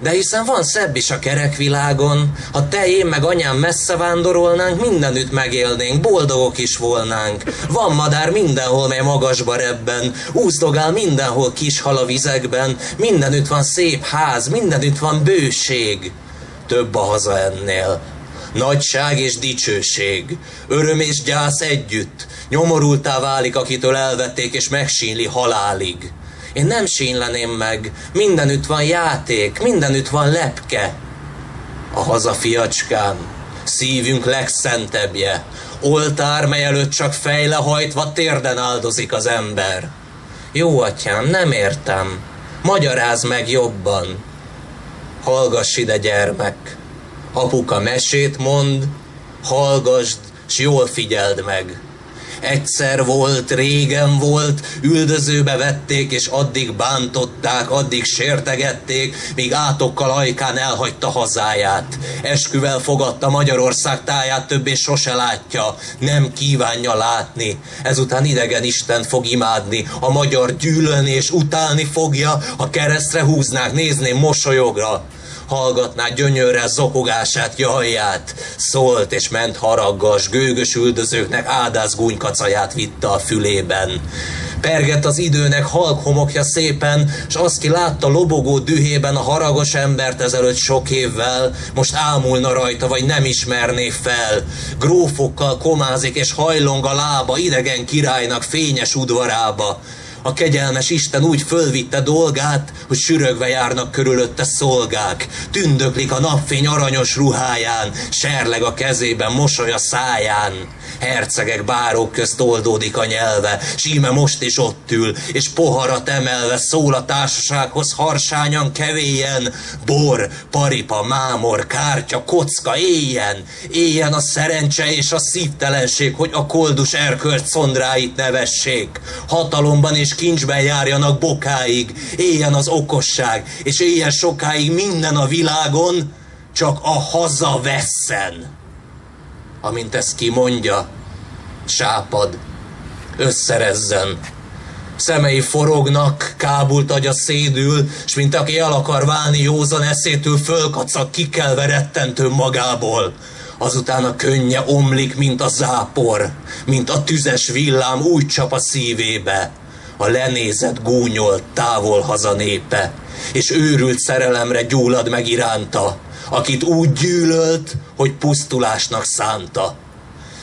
De hiszen van szebb is a kerekvilágon, ha te, én meg anyám messze vándorolnánk, mindenütt megélnénk, boldogok is volnánk. Van madár mindenhol, mely magasba rebben, úzdogál mindenhol kis hal a vizekben, mindenütt van szép ház, mindenütt van bőség. Több a haza ennél, Nagyság és dicsőség, öröm és gyász együtt, nyomorultá válik, akitől elvették és megsínli halálig. Én nem sínleném meg, mindenütt van játék, mindenütt van lepke. A hazafiacskám, szívünk legszentebbje, oltár, mely előtt csak fejle hajtva térden áldozik az ember. Jó atyám, nem értem, magyaráz meg jobban. Hallgass ide, gyermek, Apuka mesét mond, hallgasd, s jól figyeld meg. Egyszer volt, régen volt, üldözőbe vették, és addig bántották, addig sértegették, míg átokkal ajkán elhagyta hazáját. Esküvel fogadta Magyarország táját, többé sose látja, nem kívánja látni. Ezután idegen Isten fog imádni, a magyar gyűlölni és utálni fogja, ha keresztre húznák, nézném mosolyogra hallgatná gyönyörrel zokogását, jajját, szólt és ment haraggas, gőgös üldözőknek ádász gúnykacaját vitte a fülében. Pergett az időnek halk homokja szépen, s azt ki látta lobogó dühében a haragos embert ezelőtt sok évvel, most ámulna rajta, vagy nem ismerné fel. Grófokkal komázik és hajlong a lába idegen királynak fényes udvarába a kegyelmes Isten úgy fölvitte dolgát, hogy sürögve járnak körülötte szolgák. Tündöklik a napfény aranyos ruháján, serleg a kezében, mosoly a száján. Hercegek bárók közt oldódik a nyelve, síme most is ott ül, és poharat emelve szól a társasághoz harsányan kevélyen. Bor, paripa, mámor, kártya, kocka, éljen, éljen a szerencse és a szívtelenség, hogy a koldus erkölt szondráit nevessék. Hatalomban és kincsben járjanak bokáig, éljen az okosság, és éljen sokáig minden a világon, csak a haza vesszen amint ezt kimondja, sápad, összerezzen. Szemei forognak, kábult agya szédül, s mint aki el akar válni józan eszétől, fölkacag kikelve rettentő magából. Azután a könnye omlik, mint a zápor, mint a tüzes villám úgy csap a szívébe. A lenézett gúnyolt távol haza népe, és őrült szerelemre gyúlad meg iránta, akit úgy gyűlölt, hogy pusztulásnak szánta.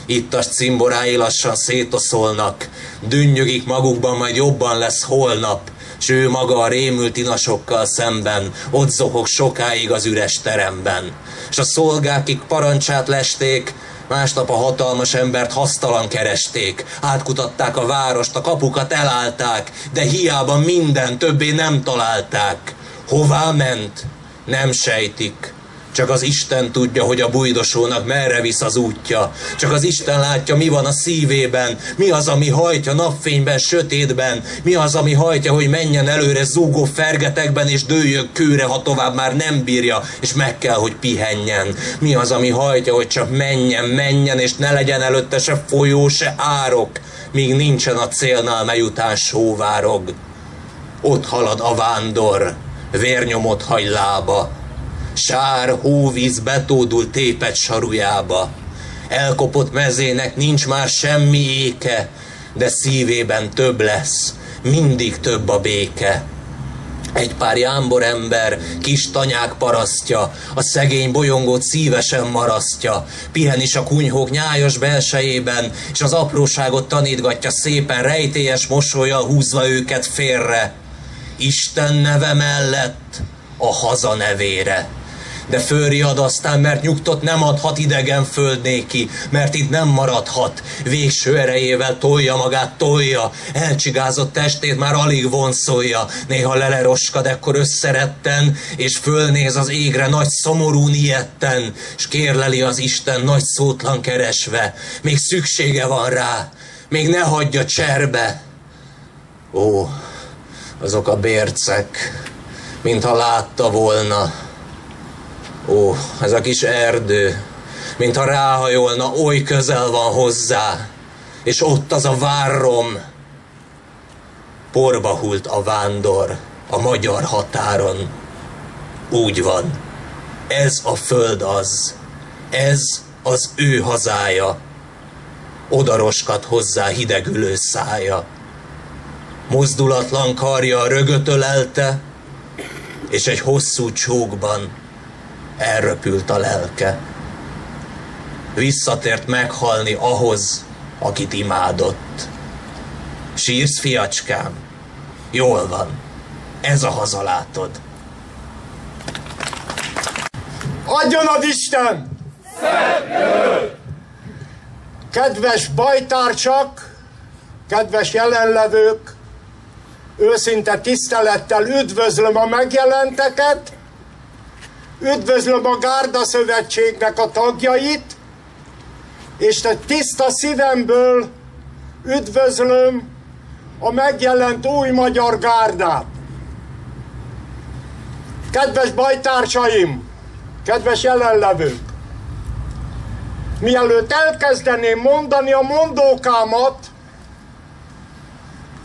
Ittas cimborái lassan szétoszolnak, dünnyögik magukban, majd jobban lesz holnap, s ő maga a rémült inasokkal szemben, ott zohog sokáig az üres teremben. S a szolgákik parancsát lesték, Másnap a hatalmas embert hasztalan keresték, átkutatták a várost, a kapukat elállták, de hiába minden többé nem találták. Hová ment? Nem sejtik. Csak az Isten tudja, hogy a bujdosónak merre visz az útja. Csak az Isten látja, mi van a szívében, mi az, ami hajtja napfényben, sötétben, mi az, ami hajtja, hogy menjen előre zúgó fergetekben, és dőljön kőre, ha tovább már nem bírja, és meg kell, hogy pihenjen. Mi az, ami hajtja, hogy csak menjen, menjen, és ne legyen előtte se folyó, se árok, míg nincsen a célnál, mely után sóvárog. Ott halad a vándor, vérnyomot hagy lába, Sár hóvíz betódul tépet sarujába. Elkopott mezének nincs már semmi éke, de szívében több lesz, mindig több a béke. Egy pár jámbor ember, kis tanyák parasztja, a szegény bolyongót szívesen marasztja, pihen is a kunyhók nyájas belsejében, és az apróságot tanítgatja szépen, rejtélyes mosolya húzva őket félre. Isten neve mellett a haza nevére de fölriad aztán, mert nyugtot nem adhat idegen föld néki, mert itt nem maradhat. Végső erejével tolja magát, tolja, elcsigázott testét már alig vonszolja, néha leleroskad ekkor összeretten, és fölnéz az égre nagy szomorú ilyetten, s kérleli az Isten nagy szótlan keresve, még szüksége van rá, még ne hagyja cserbe. Ó, azok a bércek, mintha látta volna, Ó, ez a kis erdő, mintha ráhajolna, oly közel van hozzá, és ott az a várrom. Porba hult a vándor a magyar határon. Úgy van, ez a föld az, ez az ő hazája. Odaroskat hozzá hidegülő szája. Mozdulatlan karja rögötölelte, és egy hosszú csókban elröpült a lelke. Visszatért meghalni ahhoz, akit imádott. Sírsz, fiacskám? Jól van. Ez a hazalátod. Adjon az Isten! Kedves bajtársak, kedves jelenlevők, őszinte tisztelettel üdvözlöm a megjelenteket, Üdvözlöm a Gárda Szövetségnek a tagjait, és a tiszta szívemből üdvözlöm a megjelent új magyar gárdát. Kedves bajtársaim, kedves jelenlevők, mielőtt elkezdeném mondani a mondókámat,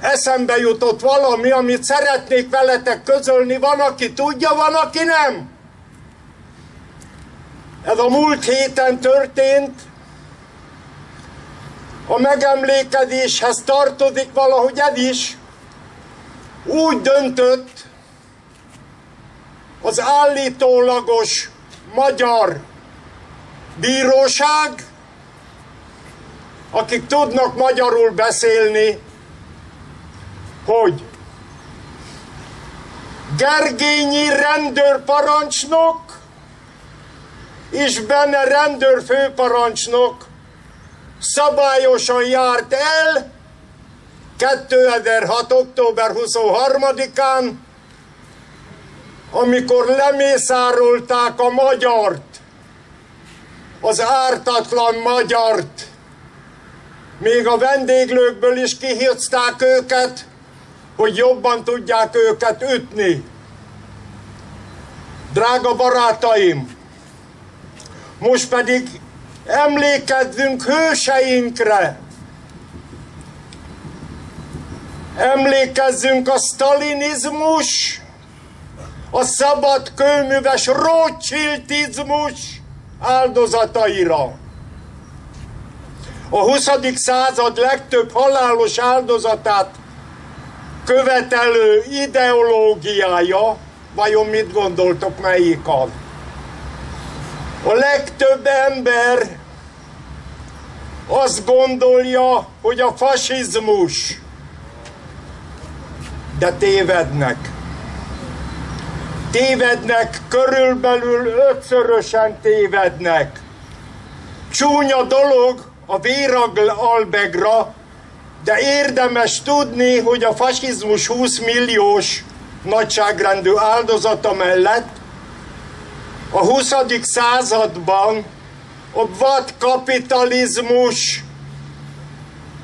eszembe jutott valami, amit szeretnék veletek közölni. Van, aki tudja, van, aki nem. Ez a múlt héten történt, a megemlékezéshez tartozik valahogy ez is. Úgy döntött az állítólagos magyar bíróság, akik tudnak magyarul beszélni, hogy Gergényi rendőrparancsnok és benne rendőrfőparancsnok szabályosan járt el 2006. október 23-án, amikor lemészárolták a magyart, az ártatlan magyart, még a vendéglőkből is kihívták őket, hogy jobban tudják őket ütni. Drága barátaim, most pedig emlékezzünk hőseinkre. Emlékezzünk a sztalinizmus, a szabad kőműves rothschildizmus áldozataira. A 20. század legtöbb halálos áldozatát követelő ideológiája, vajon mit gondoltok melyik az? A legtöbb ember azt gondolja, hogy a fasizmus, de tévednek. Tévednek, körülbelül ötszörösen tévednek. Csúnya dolog a vérag albegra, de érdemes tudni, hogy a fasizmus 20 milliós nagyságrendű áldozata mellett a 20. században a vad kapitalizmus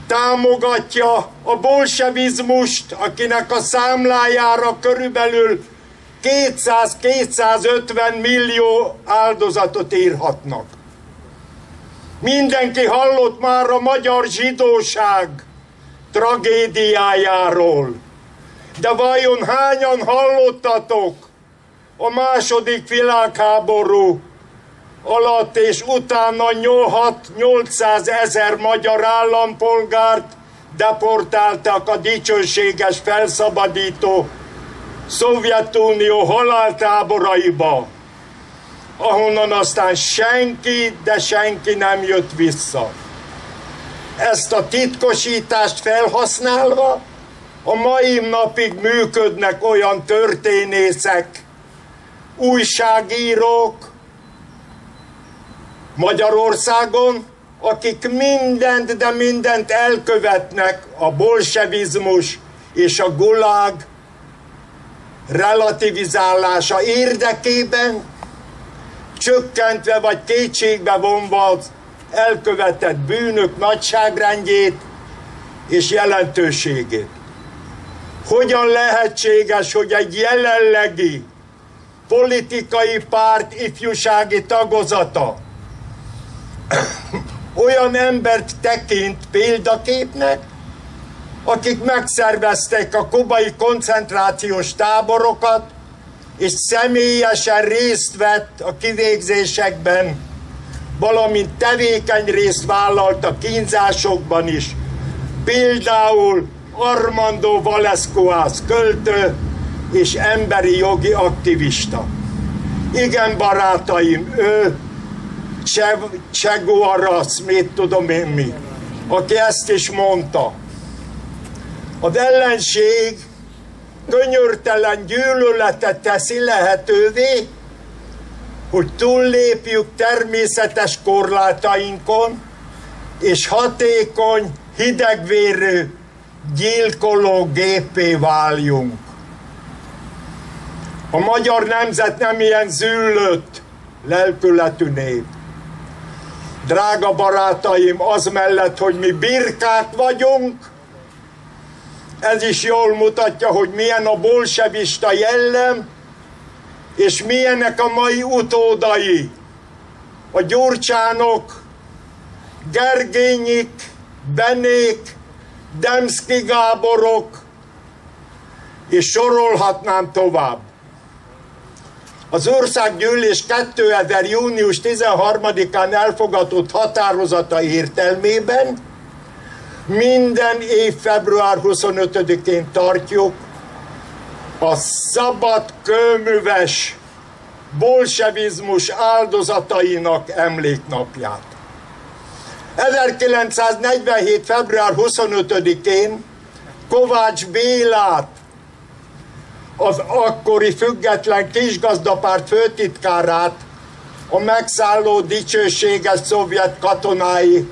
támogatja a bolsevizmust, akinek a számlájára körülbelül 200-250 millió áldozatot írhatnak. Mindenki hallott már a magyar zsidóság tragédiájáról. De vajon hányan hallottatok a második világháború alatt és utána 800 ezer magyar állampolgárt deportáltak a dicsőséges felszabadító Szovjetunió haláltáboraiba, ahonnan aztán senki, de senki nem jött vissza. Ezt a titkosítást felhasználva a mai napig működnek olyan történészek, újságírók, Magyarországon, akik mindent, de mindent elkövetnek a bolsevizmus és a gulag relativizálása érdekében, csökkentve vagy kétségbe vonva az elkövetett bűnök nagyságrendjét és jelentőségét. Hogyan lehetséges, hogy egy jelenlegi politikai párt ifjúsági tagozata olyan embert tekint példaképnek, akik megszervezték a kubai koncentrációs táborokat, és személyesen részt vett a kivégzésekben, valamint tevékeny részt vállalt a kínzásokban is. Például Armando Valescoas költő és emberi jogi aktivista. Igen, barátaim, ő Che mit tudom én mi, aki ezt is mondta. Az ellenség könyörtelen gyűlöletet teszi lehetővé, hogy túllépjük természetes korlátainkon, és hatékony, hidegvérő, gyilkoló gépé váljunk. A magyar nemzet nem ilyen züllött lelkületű nép. Drága barátaim, az mellett, hogy mi birkák vagyunk, ez is jól mutatja, hogy milyen a bolsevista jellem, és milyenek a mai utódai. A Gyurcsánok, Gergényik, Benék, Demszki Gáborok, és sorolhatnám tovább. Az országgyűlés 2000. június 13-án elfogadott határozata értelmében minden év február 25-én tartjuk a szabad kőműves bolsevizmus áldozatainak emléknapját. 1947. február 25-én Kovács Bélát az akkori független kisgazdapárt főtitkárát a megszálló dicsőséges szovjet katonái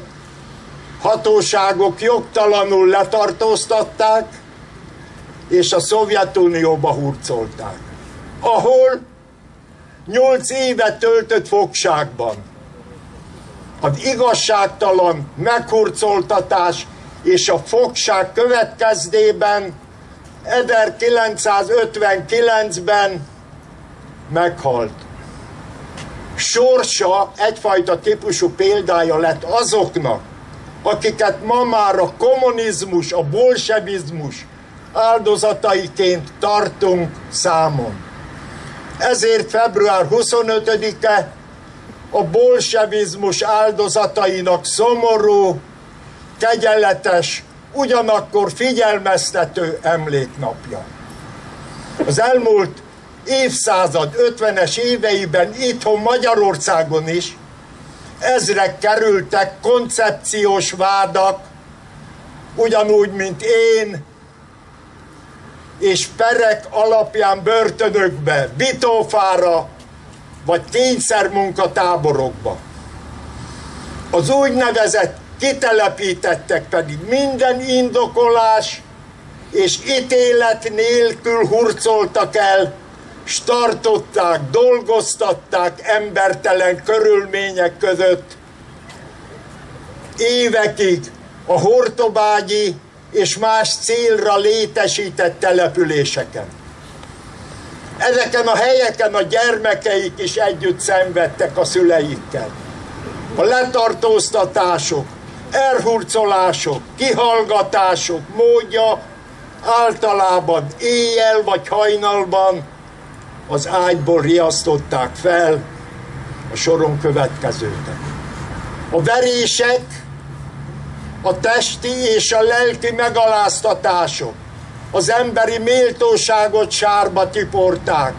hatóságok jogtalanul letartóztatták, és a Szovjetunióba hurcolták. Ahol nyolc évet töltött fogságban. Az igazságtalan meghurcoltatás és a fogság következdében 1959-ben meghalt. Sorsa egyfajta típusú példája lett azoknak, akiket ma már a kommunizmus, a bolsevizmus áldozataiként tartunk számon. Ezért február 25-e a bolsevizmus áldozatainak szomorú, kegyeletes, ugyanakkor figyelmeztető emléknapja. Az elmúlt évszázad 50-es éveiben itthon Magyarországon is ezrek kerültek koncepciós vádak, ugyanúgy, mint én, és perek alapján börtönökbe, bitófára, vagy kényszermunkatáborokba. Az úgynevezett kitelepítettek pedig minden indokolás és ítélet nélkül hurcoltak el, startották, dolgoztatták embertelen körülmények között évekig a hortobágyi és más célra létesített településeken. Ezeken a helyeken a gyermekeik is együtt szenvedtek a szüleikkel. A letartóztatások, elhurcolások, kihallgatások módja általában éjjel vagy hajnalban az ágyból riasztották fel a soron következőket. A verések, a testi és a lelki megaláztatások, az emberi méltóságot sárba tiporták,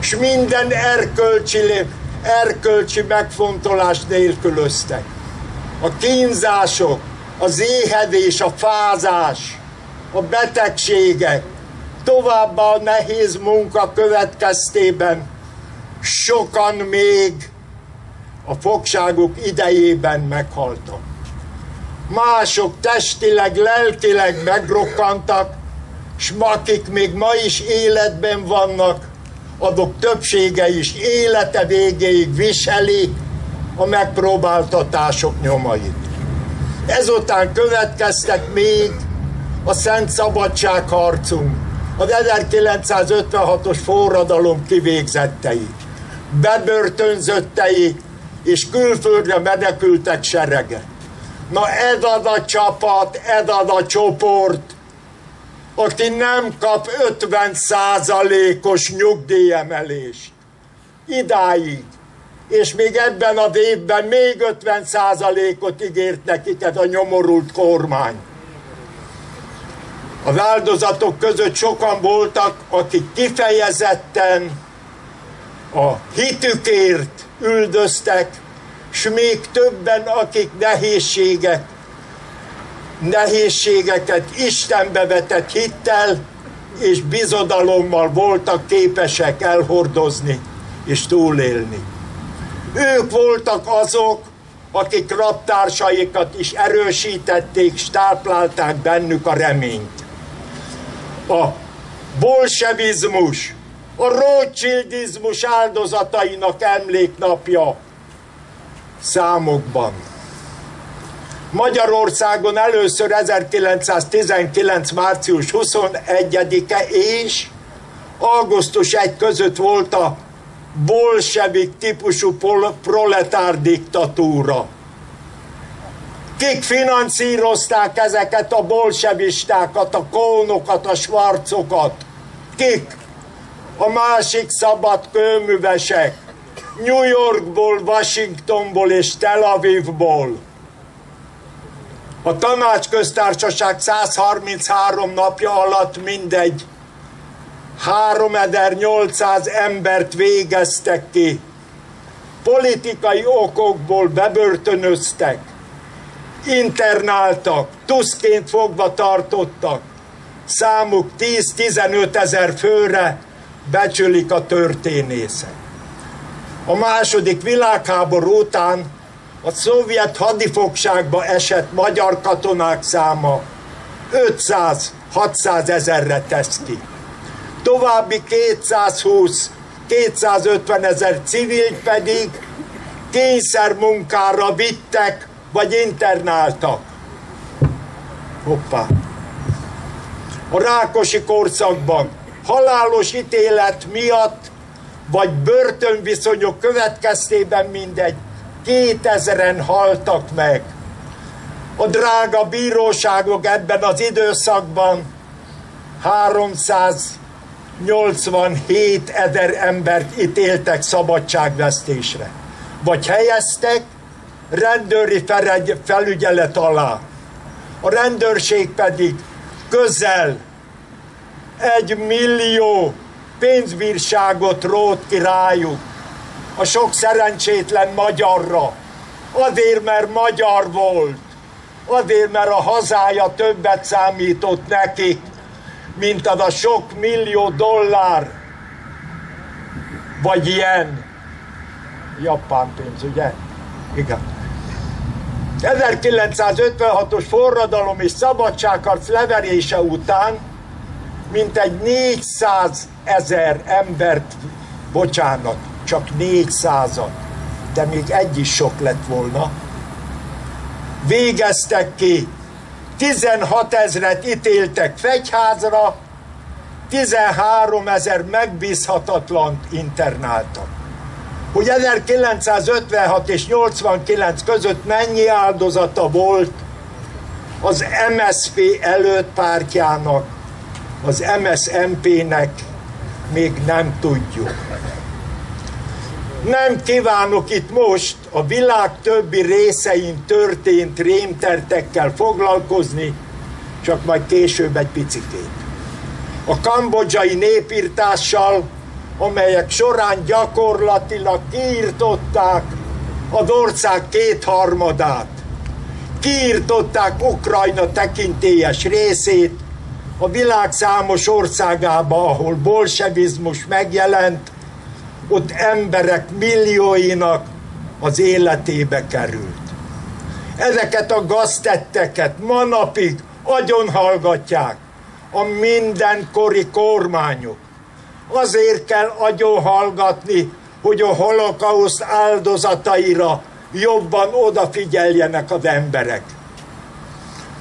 és minden erkölcsi, erkölcsi megfontolást nélkülöztek. A kínzások, az éhedés, a fázás, a betegségek, továbbá a nehéz munka következtében sokan még a fogságuk idejében meghaltak. Mások testileg, lelkileg megrokkantak, s akik még ma is életben vannak, azok többsége is élete végéig viseli a megpróbáltatások nyomait. Ezután következtek még a Szent Szabadságharcunk, az 1956-os forradalom kivégzettei, bebörtönzöttei és külföldre menekültek serege. Na ez az a csapat, ez az a csoport, aki nem kap 50 százalékos nyugdíjemelést. Idáig. És még ebben a évben még 50 százalékot ígért nekik ez a nyomorult kormány. Az áldozatok között sokan voltak, akik kifejezetten a hitükért üldöztek, s még többen, akik nehézségek, nehézségeket Istenbe vetett hittel és bizodalommal voltak képesek elhordozni és túlélni. Ők voltak azok, akik raptársaikat is erősítették, és táplálták bennük a reményt a bolsevizmus, a rothschildizmus áldozatainak emléknapja számokban. Magyarországon először 1919. március 21-e és augusztus 1 között volt a bolsevik típusú proletár diktatúra. Kik finanszírozták ezeket a bolsevistákat, a kónokat, a svarcokat? Kik? A másik szabad kőművesek. New Yorkból, Washingtonból és Tel Avivból. A tanácsköztársaság 133 napja alatt mindegy 3800 embert végeztek ki. Politikai okokból bebörtönöztek internáltak, tuszként fogva tartottak. Számuk 10-15 ezer főre becsülik a történészek. A második világháború után a szovjet hadifogságba esett magyar katonák száma 500-600 ezerre tesz ki. További 220-250 ezer civil pedig kényszermunkára vittek vagy internáltak. Hoppá. A Rákosi korszakban halálos ítélet miatt, vagy börtönviszonyok következtében mindegy, kétezeren haltak meg. A drága bíróságok ebben az időszakban 387 ezer embert ítéltek szabadságvesztésre. Vagy helyeztek rendőri felügyelet alá. A rendőrség pedig közel egy millió pénzbírságot rót ki rájuk a sok szerencsétlen magyarra. Azért, mert magyar volt. Azért, mert a hazája többet számított nekik, mint az a sok millió dollár, vagy ilyen japán pénz, ugye? Igen. 1956-os forradalom és szabadságharc leverése után mintegy 400 ezer embert, bocsánat, csak 400-at, de még egy is sok lett volna, végeztek ki, 16 ezret ítéltek fegyházra, 13 ezer megbízhatatlant internáltak. Hogy 1956 és 89 között mennyi áldozata volt az MSP előtt pártjának, az MSMP-nek még nem tudjuk. Nem kívánok itt most a világ többi részein történt rémtertekkel foglalkozni, csak majd később egy picikét. A kambodzsai népírtással, amelyek során gyakorlatilag kiirtották az ország kétharmadát, kiirtották Ukrajna tekintélyes részét, a világ számos országába, ahol bolsevizmus megjelent, ott emberek millióinak az életébe került. Ezeket a gaztetteket manapig agyon hallgatják a mindenkori kormányok. Azért kell agyon hallgatni, hogy a holokauszt áldozataira jobban odafigyeljenek az emberek.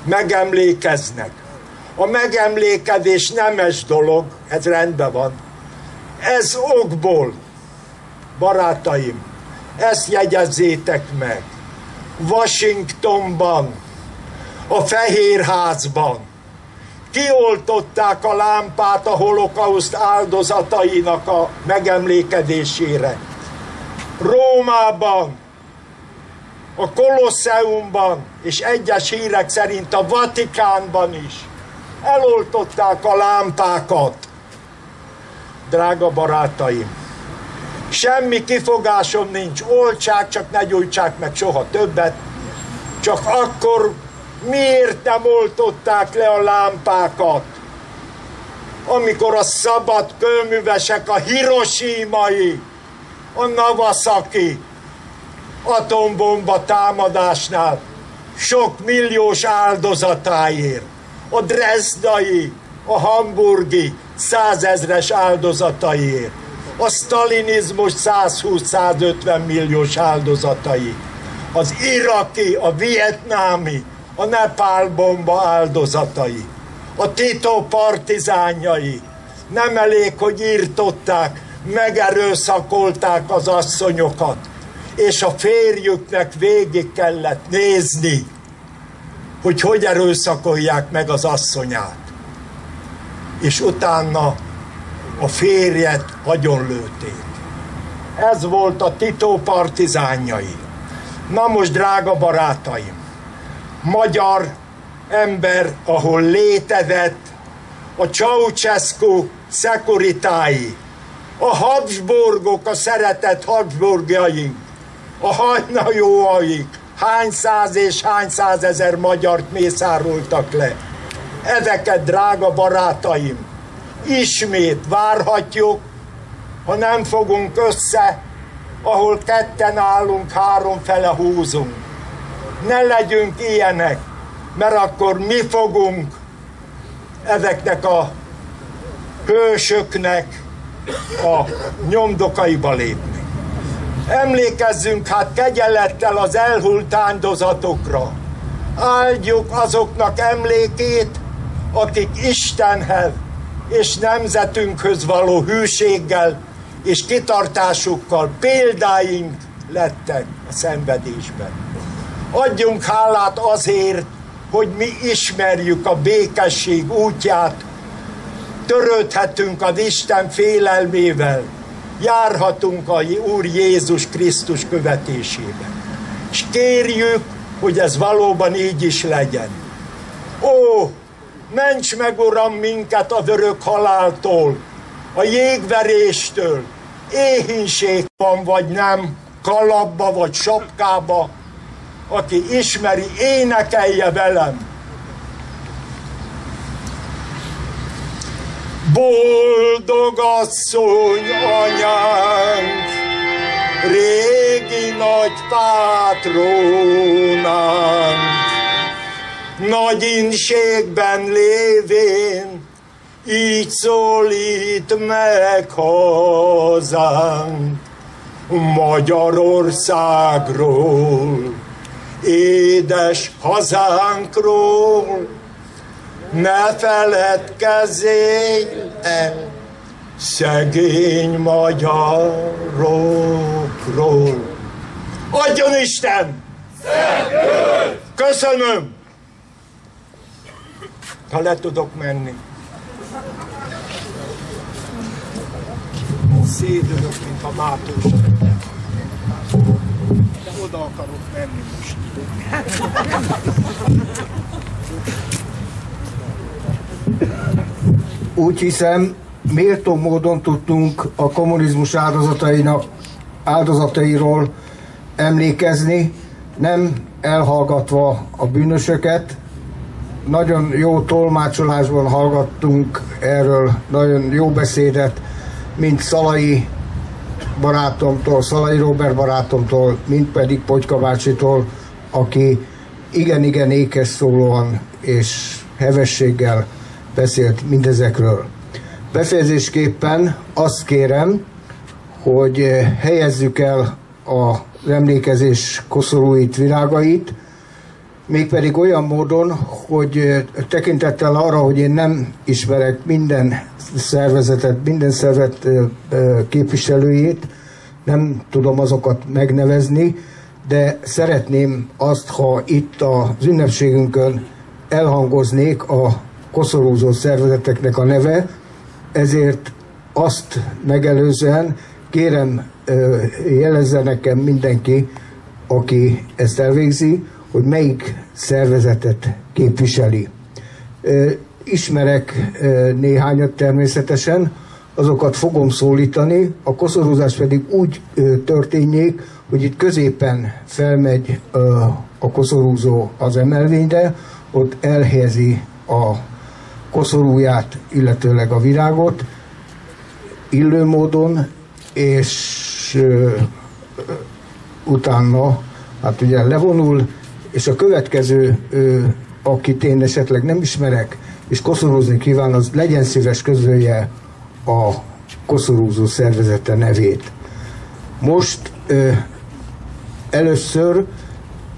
Megemlékeznek. A megemlékezés nemes dolog, ez rendben van. Ez okból, barátaim, ezt jegyezzétek meg. Washingtonban, a Fehérházban kioltották a lámpát a holokauszt áldozatainak a megemlékezésére. Rómában, a Kolosseumban és egyes hírek szerint a Vatikánban is eloltották a lámpákat. Drága barátaim, semmi kifogásom nincs, oltsák, csak ne gyújtsák meg soha többet. Csak akkor miért nem oltották le a lámpákat? Amikor a szabad kőművesek, a hiroshimai, a Navasaki atombomba támadásnál sok milliós áldozatáért, a Dresdai, a hamburgi százezres áldozataiért a sztalinizmus 120-150 milliós áldozatai, az iraki, a vietnámi, a Nepál bomba áldozatai, a Tito partizányai. Nem elég, hogy írtották, megerőszakolták az asszonyokat, és a férjüknek végig kellett nézni, hogy hogy erőszakolják meg az asszonyát. És utána a férjet agyonlőtték. Ez volt a Tito partizányai. Na most, drága barátaim, magyar ember, ahol létezett a Ceausescu szekuritái, a Habsburgok, a szeretett Habsburgjaink, a hajnajóaik, hány száz és hány százezer magyart mészároltak le. Ezeket, drága barátaim, ismét várhatjuk, ha nem fogunk össze, ahol ketten állunk, három fele húzunk. Ne legyünk ilyenek, mert akkor mi fogunk ezeknek a hősöknek a nyomdokaiba lépni. Emlékezzünk hát kegyelettel az elhult áldozatokra. Áldjuk azoknak emlékét, akik Istenhez és nemzetünkhöz való hűséggel és kitartásukkal példáink lettek a szenvedésben. Adjunk hálát azért, hogy mi ismerjük a békesség útját, törődhetünk az Isten félelmével, járhatunk a Úr Jézus Krisztus követésébe. És kérjük, hogy ez valóban így is legyen. Ó, ments meg, Uram, minket a vörök haláltól, a jégveréstől, éhínség van vagy nem, kalapba vagy sapkába, aki ismeri, énekelje velem. Boldog asszony anyánk, régi nagy pátrónánk, nagy inségben lévén, így szólít meg hazánk Magyarországról, édes hazánkról, ne feledkezzél el szegény magyarokról. Adjon Isten! Köszönöm! Ha le tudok menni. Szédülök, mint a mátos. De oda akarok menni most. Úgy hiszem, méltó módon tudtunk a kommunizmus áldozatainak, áldozatairól emlékezni, nem elhallgatva a bűnösöket. Nagyon jó tolmácsolásban hallgattunk erről, nagyon jó beszédet, mint Szalai barátomtól, Szalai Robert barátomtól, mint pedig Pogyka bácsitól, aki igen-igen ékes szólóan és hevességgel beszélt mindezekről. Befejezésképpen azt kérem, hogy helyezzük el az emlékezés koszorúit, virágait, mégpedig olyan módon, hogy tekintettel arra, hogy én nem ismerek minden szervezetet, minden szervezet képviselőjét, nem tudom azokat megnevezni, de szeretném azt, ha itt az ünnepségünkön elhangoznék a koszorúzó szervezeteknek a neve, ezért azt megelőzően kérem jelezze nekem mindenki, aki ezt elvégzi, hogy melyik szervezetet képviseli. Ismerek néhányat természetesen, azokat fogom szólítani, a koszorúzás pedig úgy történjék, hogy itt középen felmegy a koszorúzó az emelvényre, ott elhelyezi a koszorúját, illetőleg a virágot illő módon, és utána hát ugye levonul, és a következő, akit én esetleg nem ismerek, és koszorúzni kíván, az legyen szíves közölje a koszorúzó szervezete nevét. Most először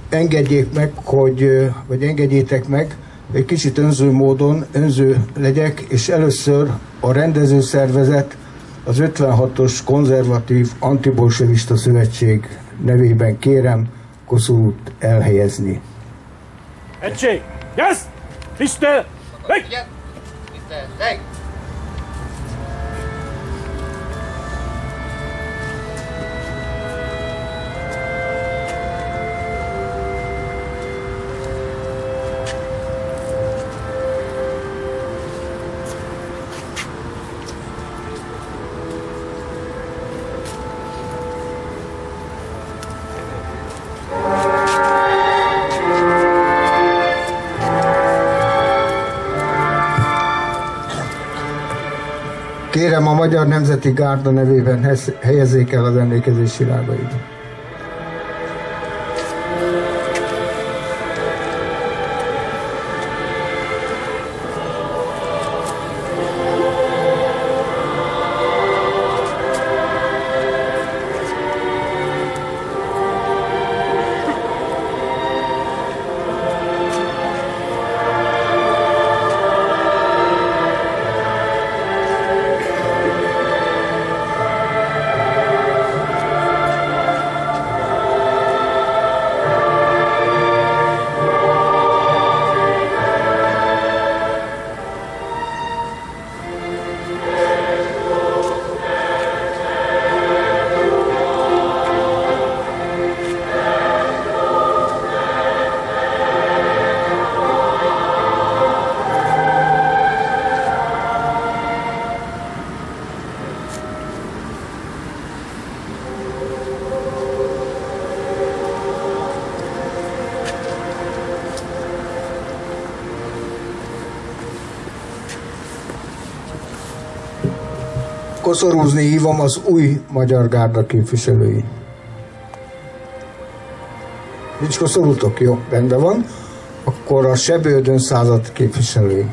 engedjék meg, hogy, vagy engedjétek meg, egy kicsit önző módon önző legyek, és először a rendező szervezet az 56-os konzervatív antibolsevista szövetség nevében kérem koszorút elhelyezni. Egység! Yes! Tisztel! Meg! Meg! Kérem a Magyar Nemzeti Gárda nevében helyezzék el az emlékezési rágait. Koszorúzni hívom az új Magyar Gárda képviselői. Nincs koszorútok? Jó, rendben van. Akkor a Sebődön század képviselői.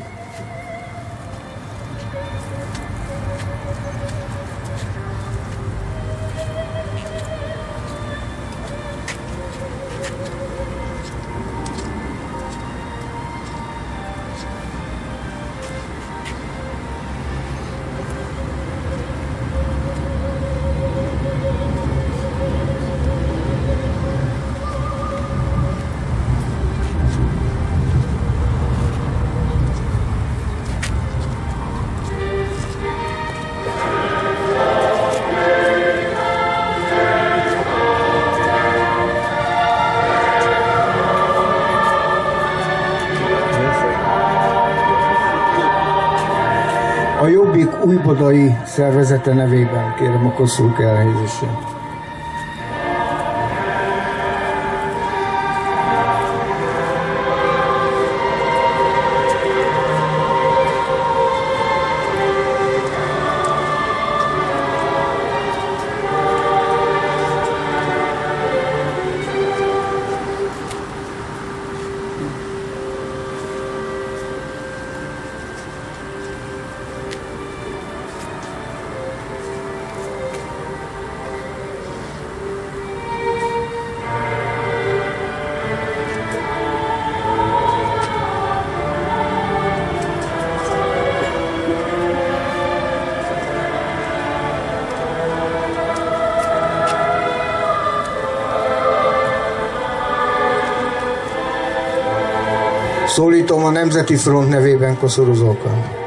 Újbodai szervezete nevében kérem a koszulk elhelyezését. Szólítom a Nemzeti Front nevében koszorúzókat.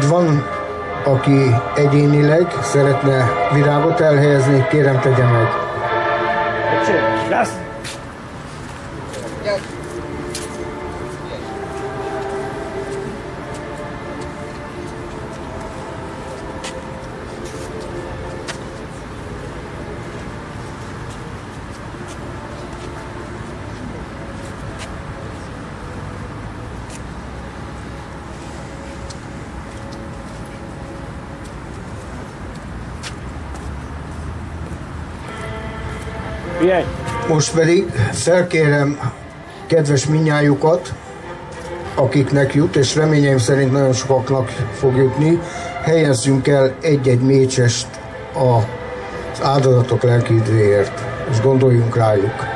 Hogy van, aki egyénileg szeretne virágot elhelyezni, kérem tegye meg. Egység, Most pedig felkérem kedves minnyájukat, akiknek jut, és reményeim szerint nagyon sokaknak fog jutni, helyezzünk el egy-egy mécsest az áldozatok lelki üdvéért, és gondoljunk rájuk.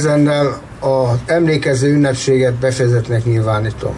Ezennel az emlékező ünnepséget befejezetnek nyilvánítom.